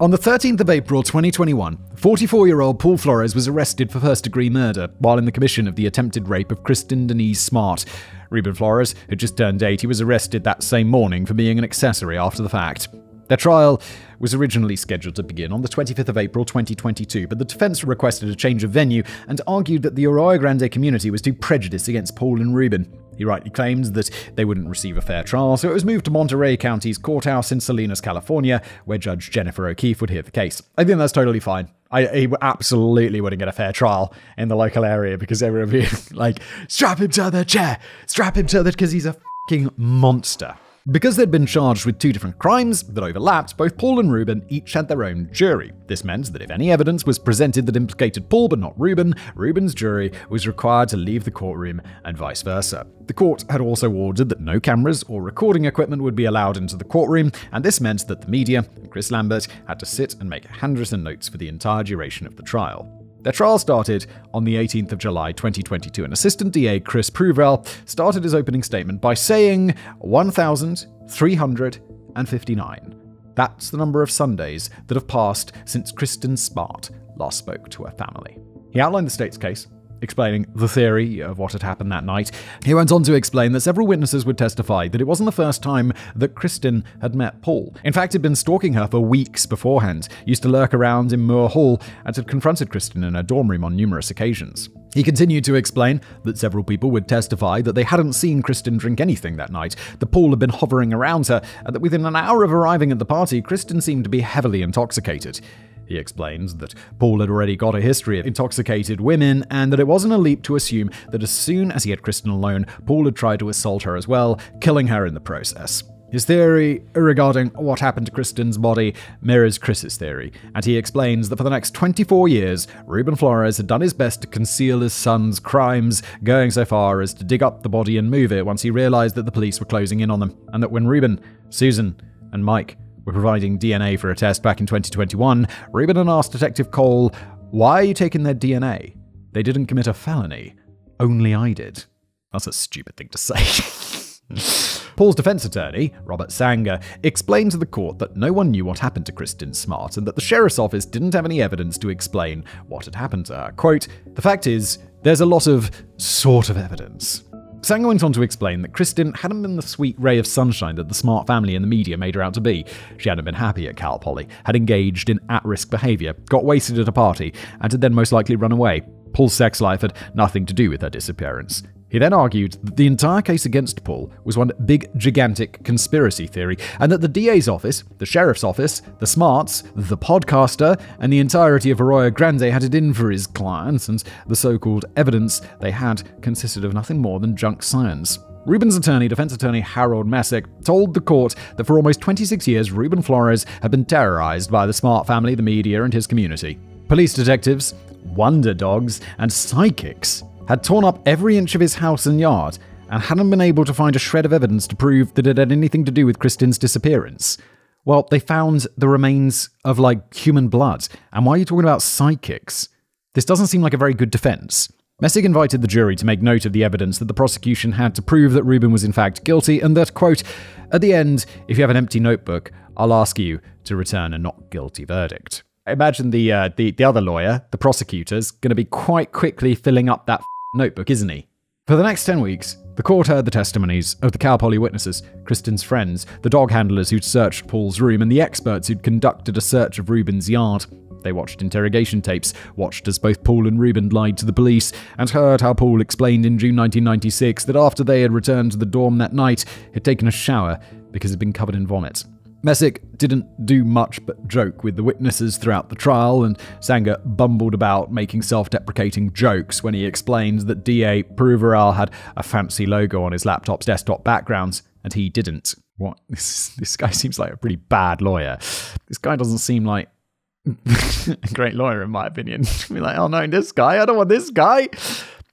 On the 13th of April 2021, 44 year old Paul Flores was arrested for first degree murder while in the commission of the attempted rape of Kristin Denise Smart. Ruben Flores, who just turned 80, was arrested that same morning for being an accessory after the fact. Their trial was originally scheduled to begin on the 25th of April 2022, but the defense requested a change of venue and argued that the Arroyo Grande community was too prejudiced against Paul and Ruben. He rightly claimed that they wouldn't receive a fair trial, so it was moved to Monterey County's courthouse in Salinas, California, where Judge Jennifer O'Keefe would hear the case. I think that's totally fine. I he absolutely wouldn't get a fair trial in the local area because everyone would be like, strap him to the chair, strap him to the, because he's a fucking monster. Because they'd been charged with two different crimes that overlapped, both Paul and Ruben each had their own jury. This meant that if any evidence was presented that implicated Paul but not Ruben, Ruben's jury was required to leave the courtroom and vice versa. The court had also ordered that no cameras or recording equipment would be allowed into the courtroom, and this meant that the media and Chris Lambert had to sit and make handwritten notes for the entire duration of the trial. Their trial started on the 18th of July 2022, and Assistant DA Chris Peuvrelle started his opening statement by saying 1,359. That's the number of Sundays that have passed since Kristin Smart last spoke to her family. He outlined the state's case, explaining the theory of what had happened that night. He went on to explain that several witnesses would testify that it wasn't the first time that Kristin had met Paul. In fact, he'd been stalking her for weeks beforehand, used to lurk around in Muir Hall, and had confronted Kristin in her dorm room on numerous occasions. He continued to explain that several people would testify that they hadn't seen Kristin drink anything that night, that Paul had been hovering around her, and that within an hour of arriving at the party, Kristin seemed to be heavily intoxicated. He explains that Paul had already got a history of intoxicated women and that it wasn't a leap to assume that as soon as he had Kristin alone, Paul had tried to assault her as well, killing her in the process. His theory regarding what happened to Kristin's body mirrors Chris's theory, and he explains that for the next 24 years, Ruben Flores had done his best to conceal his son's crimes, going so far as to dig up the body and move it once he realized that the police were closing in on them, and that when Ruben, Susan, and Mike were providing DNA for a test back in 2021, Ruben had asked Detective Cole, Why are you taking their DNA? They didn't commit a felony. Only I did. That's a stupid thing to say. Paul's defense attorney, Robert Sanger, explained to the court that no one knew what happened to Kristin Smart and that the sheriff's office didn't have any evidence to explain what had happened to her. Quote, The fact is, there's a lot of sort of evidence. Sanger went on to explain that Kristin hadn't been the sweet ray of sunshine that the smart family and the media made her out to be. She hadn't been happy at Cal Poly, had engaged in at risk behavior, got wasted at a party, and had then most likely run away. Paul's sex life had nothing to do with her disappearance. He then argued that the entire case against Paul was one big, gigantic conspiracy theory, and that the DA's office, the sheriff's office, the smarts, the podcaster, and the entirety of Arroyo Grande had it in for his client, and the so called evidence they had consisted of nothing more than junk science. Ruben's attorney, defense attorney Harold Mesick, told the court that for almost 26 years, Ruben Flores had been terrorized by the Smart family, the media, and his community. Police detectives, wonder dogs, and psychics had torn up every inch of his house and yard and hadn't been able to find a shred of evidence to prove that it had anything to do with Kristin's disappearance. Well, they found the remains of like human blood. And why are you talking about psychics? This doesn't seem like a very good defense. Mesick invited the jury to make note of the evidence that the prosecution had to prove that Ruben was in fact guilty, and that, quote, at the end, if you have an empty notebook, I'll ask you to return a not guilty verdict. Imagine the uh, the, the other lawyer, the prosecutor's, going to be quite quickly filling up that notebook, isn't he? For the next 10 weeks, the court heard the testimonies of the Cal Poly witnesses, Kristin's friends, the dog handlers who'd searched Paul's room, and the experts who'd conducted a search of Ruben's yard. They watched interrogation tapes, watched as both Paul and Ruben lied to the police, and heard how Paul explained in June 1996 that after they had returned to the dorm that night, he'd taken a shower because he'd been covered in vomit. Mesick didn't do much but joke with the witnesses throughout the trial, and Sanger bumbled about making self deprecating jokes when he explained that DA Peuvrelle had a fancy logo on his laptop's desktop backgrounds, and he didn't. What? This, this guy seems like a pretty bad lawyer. This guy doesn't seem like a great lawyer, in my opinion. Be like, oh no, this guy, I don't want this guy.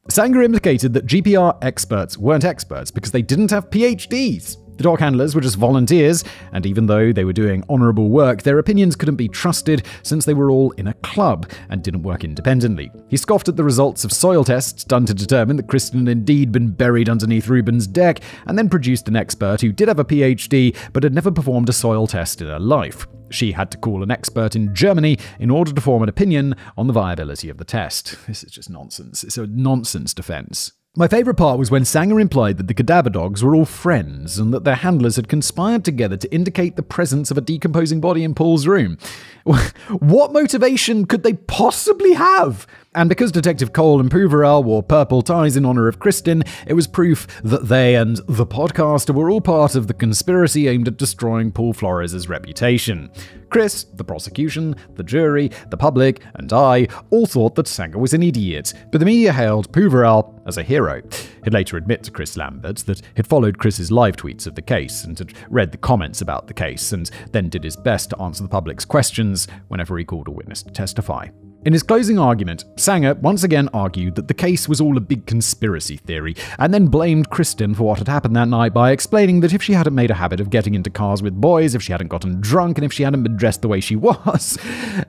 Sanger indicated that GPR experts weren't experts because they didn't have PhDs. The dog handlers were just volunteers, and even though they were doing honourable work, their opinions couldn't be trusted since they were all in a club and didn't work independently. He scoffed at the results of soil tests done to determine that Kristin had indeed been buried underneath Ruben's deck, and then produced an expert who did have a PhD but had never performed a soil test in her life. She had to call an expert in Germany in order to form an opinion on the viability of the test. This is just nonsense. It's a nonsense defense. My favourite part was when Sanger implied that the cadaver dogs were all friends and that their handlers had conspired together to indicate the presence of a decomposing body in Paul's room. What motivation could they possibly have? And because Detective Cole and Peuvrelle wore purple ties in honor of Kristin, it was proof that they and the podcaster were all part of the conspiracy aimed at destroying Paul Flores' reputation. Chris, the prosecution, the jury, the public, and I all thought that Sanger was an idiot, but the media hailed Peuvrelle as a hero. He'd later admit to Chris Lambert that he'd followed Chris's live tweets of the case and had read the comments about the case, and then did his best to answer the public's questions whenever he called a witness to testify. In his closing argument, Sanger once again argued that the case was all a big conspiracy theory, and then blamed Kristin for what had happened that night by explaining that if she hadn't made a habit of getting into cars with boys, if she hadn't gotten drunk, and if she hadn't been dressed the way she was,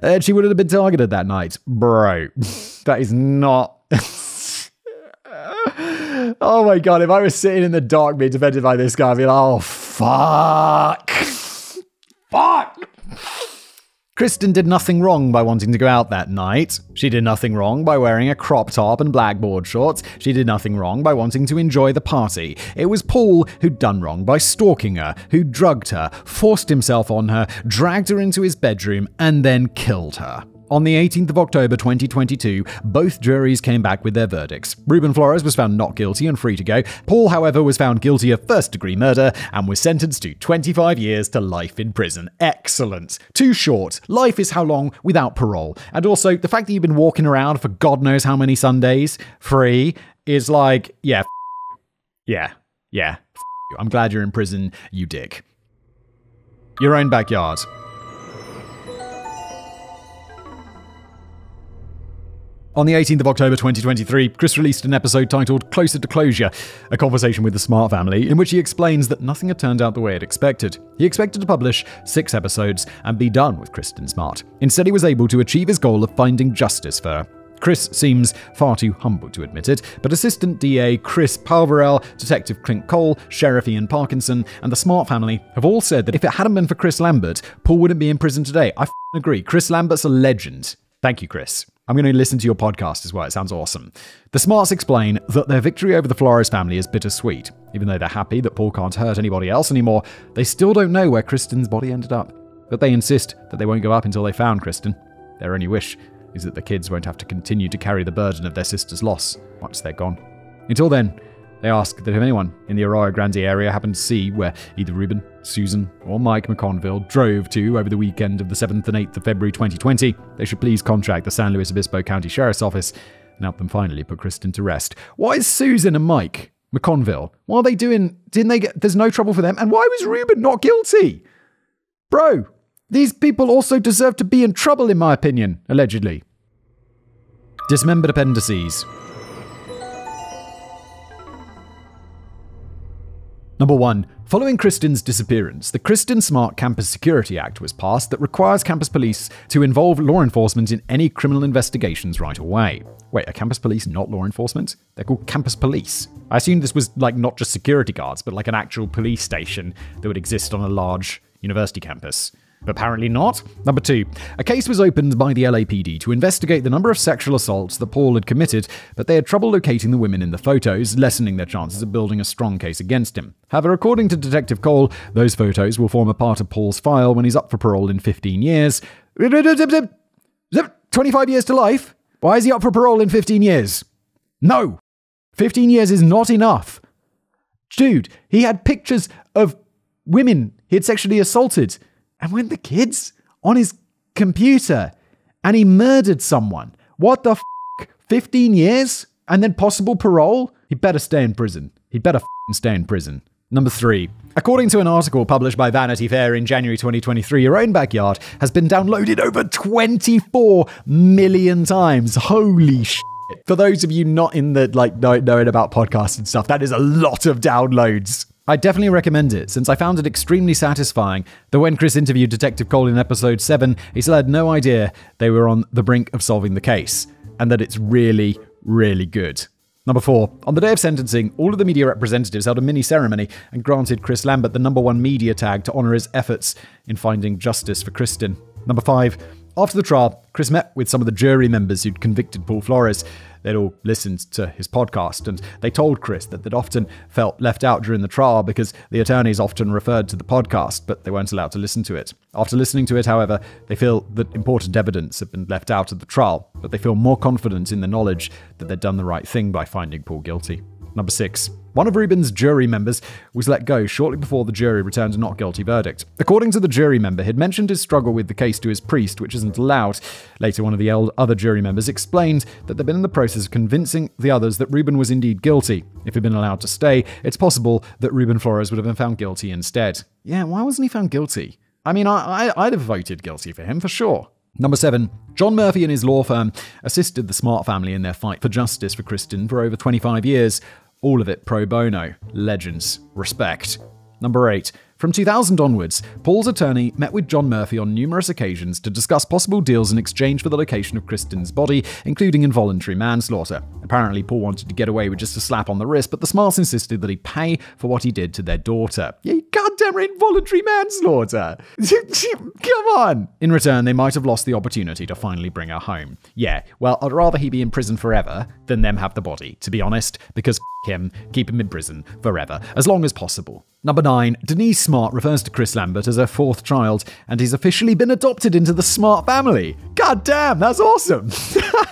uh, she would have been targeted that night. Bro, that is not. oh my god, if I was sitting in the dark being defended by this guy, I'd be like, oh, fuck. fuck. Kristin did nothing wrong by wanting to go out that night. She did nothing wrong by wearing a crop top and blackboard shorts. She did nothing wrong by wanting to enjoy the party. It was Paul who'd done wrong by stalking her, who drugged her, forced himself on her, dragged her into his bedroom, and then killed her. On the 18th of October 2022, both juries came back with their verdicts. Ruben Flores was found not guilty and free to go. Paul, however, was found guilty of first degree murder and was sentenced to 25 years to life in prison. Excellent. Too short. Life is how long without parole. And also, the fact that you've been walking around for God knows how many Sundays free is like, yeah, yeah, yeah. I'm glad you're in prison, you dick. Your own backyard. On the 18th of October 2023, Chris released an episode titled Closer to Closure, a conversation with the Smart family, in which he explains that nothing had turned out the way he'd expected. He expected to publish six episodes and be done with Kristin Smart. Instead, he was able to achieve his goal of finding justice for her. Chris seems far too humble to admit it, but Assistant DA Chris Peuvrelle, Detective Clint Cole, Sheriff Ian Parkinson, and the Smart family have all said that if it hadn't been for Chris Lambert, Paul wouldn't be in prison today. I agree. Chris Lambert's a legend. Thank you, Chris. I'm going to listen to your podcast as well. It sounds awesome. The Smarts explain that their victory over the Flores family is bittersweet. Even though they're happy that Paul can't hurt anybody else anymore, they still don't know where Kristin's body ended up. But they insist that they won't go up until they found Kristin. Their only wish is that the kids won't have to continue to carry the burden of their sister's loss once they're gone. Until then, they ask that if anyone in the Arroyo Grande area happened to see where either Ruben, Susan, or Mike McConville drove to over the weekend of the 7th and 8th of February 2020, they should please contact the San Luis Obispo County Sheriff's Office and help them finally put Kristin to rest. Why is Susan and Mike McConville? What are they doing? Didn't they get. There's no trouble for them. And why was Ruben not guilty? Bro, these people also deserve to be in trouble, in my opinion, allegedly. Dismembered appendices. Number 1. Following Kristin's disappearance, the Kristin Smart Campus Security Act was passed that requires campus police to involve law enforcement in any criminal investigations right away. Wait, are campus police not law enforcement? They're called campus police. I assumed this was like not just security guards, but like an actual police station that would exist on a large university campus. Apparently not. Number two, a case was opened by the LAPD to investigate the number of sexual assaults that Paul had committed, but they had trouble locating the women in the photos, lessening their chances of building a strong case against him. However, according to Detective Cole, those photos will form a part of Paul's file when he's up for parole in 15 years. 25 years to life? Why is he up for parole in 15 years? No! 15 years is not enough. Dude, he had pictures of women he had sexually assaulted and went the kids on his computer and he murdered someone. What the f? 15 years? And then possible parole? He better stay in prison. He better stay in prison. Number three. According to an article published by Vanity Fair in January 2023, Your Own Backyard has been downloaded over 24 million times. Holy shit. For those of you not in the, like, knowing about podcasts and stuff, that is a lot of downloads. I definitely recommend it, since I found it extremely satisfying that when Chris interviewed Detective Cole in episode 7, he still had no idea they were on the brink of solving the case, and that it's really, really good. Number four, on the day of sentencing, all of the media representatives held a mini ceremony and granted Chris Lambert the number one media tag to honour his efforts in finding justice for Kristin. Number five, After the trial, Chris met with some of the jury members who'd convicted Paul Flores. They'd all listened to his podcast, and they told Chris that they'd often felt left out during the trial because the attorneys often referred to the podcast, but they weren't allowed to listen to it. After listening to it, however, they feel that important evidence had been left out of the trial, but they feel more confident in the knowledge that they'd done the right thing by finding Paul guilty. Number six. One of Ruben's jury members was let go shortly before the jury returned a not guilty verdict. According to the jury member, he'd mentioned his struggle with the case to his priest, which isn't allowed. Later, one of the other jury members explained that they'd been in the process of convincing the others that Ruben was indeed guilty. If he'd been allowed to stay, it's possible that Ruben Flores would have been found guilty instead. Yeah, why wasn't he found guilty? I mean, I, I, I'd have voted guilty for him for sure. Number seven, John Murphy and his law firm assisted the Smart family in their fight for justice for Kristin for over 25 years. All of it pro bono. Legends. Respect. Number 8. From 2000 onwards, Paul's attorney met with John Murphy on numerous occasions to discuss possible deals in exchange for the location of Kristin's body, including involuntary manslaughter. Apparently, Paul wanted to get away with just a slap on the wrist, but the Smarts insisted that he pay for what he did to their daughter. Yeah, goddamn involuntary manslaughter! Come on! In return, they might have lost the opportunity to finally bring her home. Yeah, well, I'd rather he be in prison forever than them have the body, to be honest, because him, keep him in prison forever, as long as possible. Number 9. Denise Smart refers to Chris Lambert as her fourth child, and he's officially been adopted into the Smart family. God damn, that's awesome!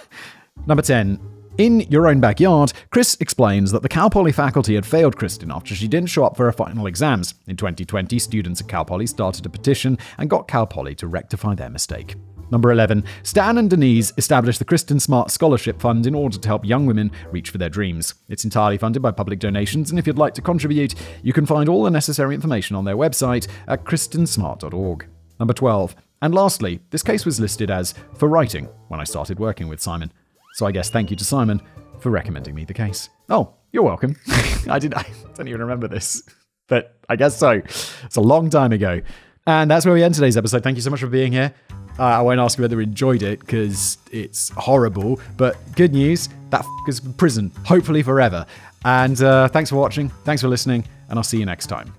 Number 10. In Your Own Backyard, Chris explains that the Cal Poly faculty had failed Kristin after she didn't show up for her final exams. In 2020, students at Cal Poly started a petition and got Cal Poly to rectify their mistake. Number 11. Stan and Denise established the Kristin Smart Scholarship Fund in order to help young women reach for their dreams. It's entirely funded by public donations, and if you'd like to contribute, you can find all the necessary information on their website at kristensmart.org. Number 12. And lastly, this case was listed as for writing when I started working with Simon. So I guess thank you to Simon for recommending me the case. Oh, you're welcome. I did I don't even remember this. But I guess so. It's a long time ago. And that's where we end today's episode. Thank you so much for being here. Uh, I won't ask you whether you enjoyed it because it's horrible, but good news that is prison, hopefully forever. And uh, thanks for watching, thanks for listening, and I'll see you next time.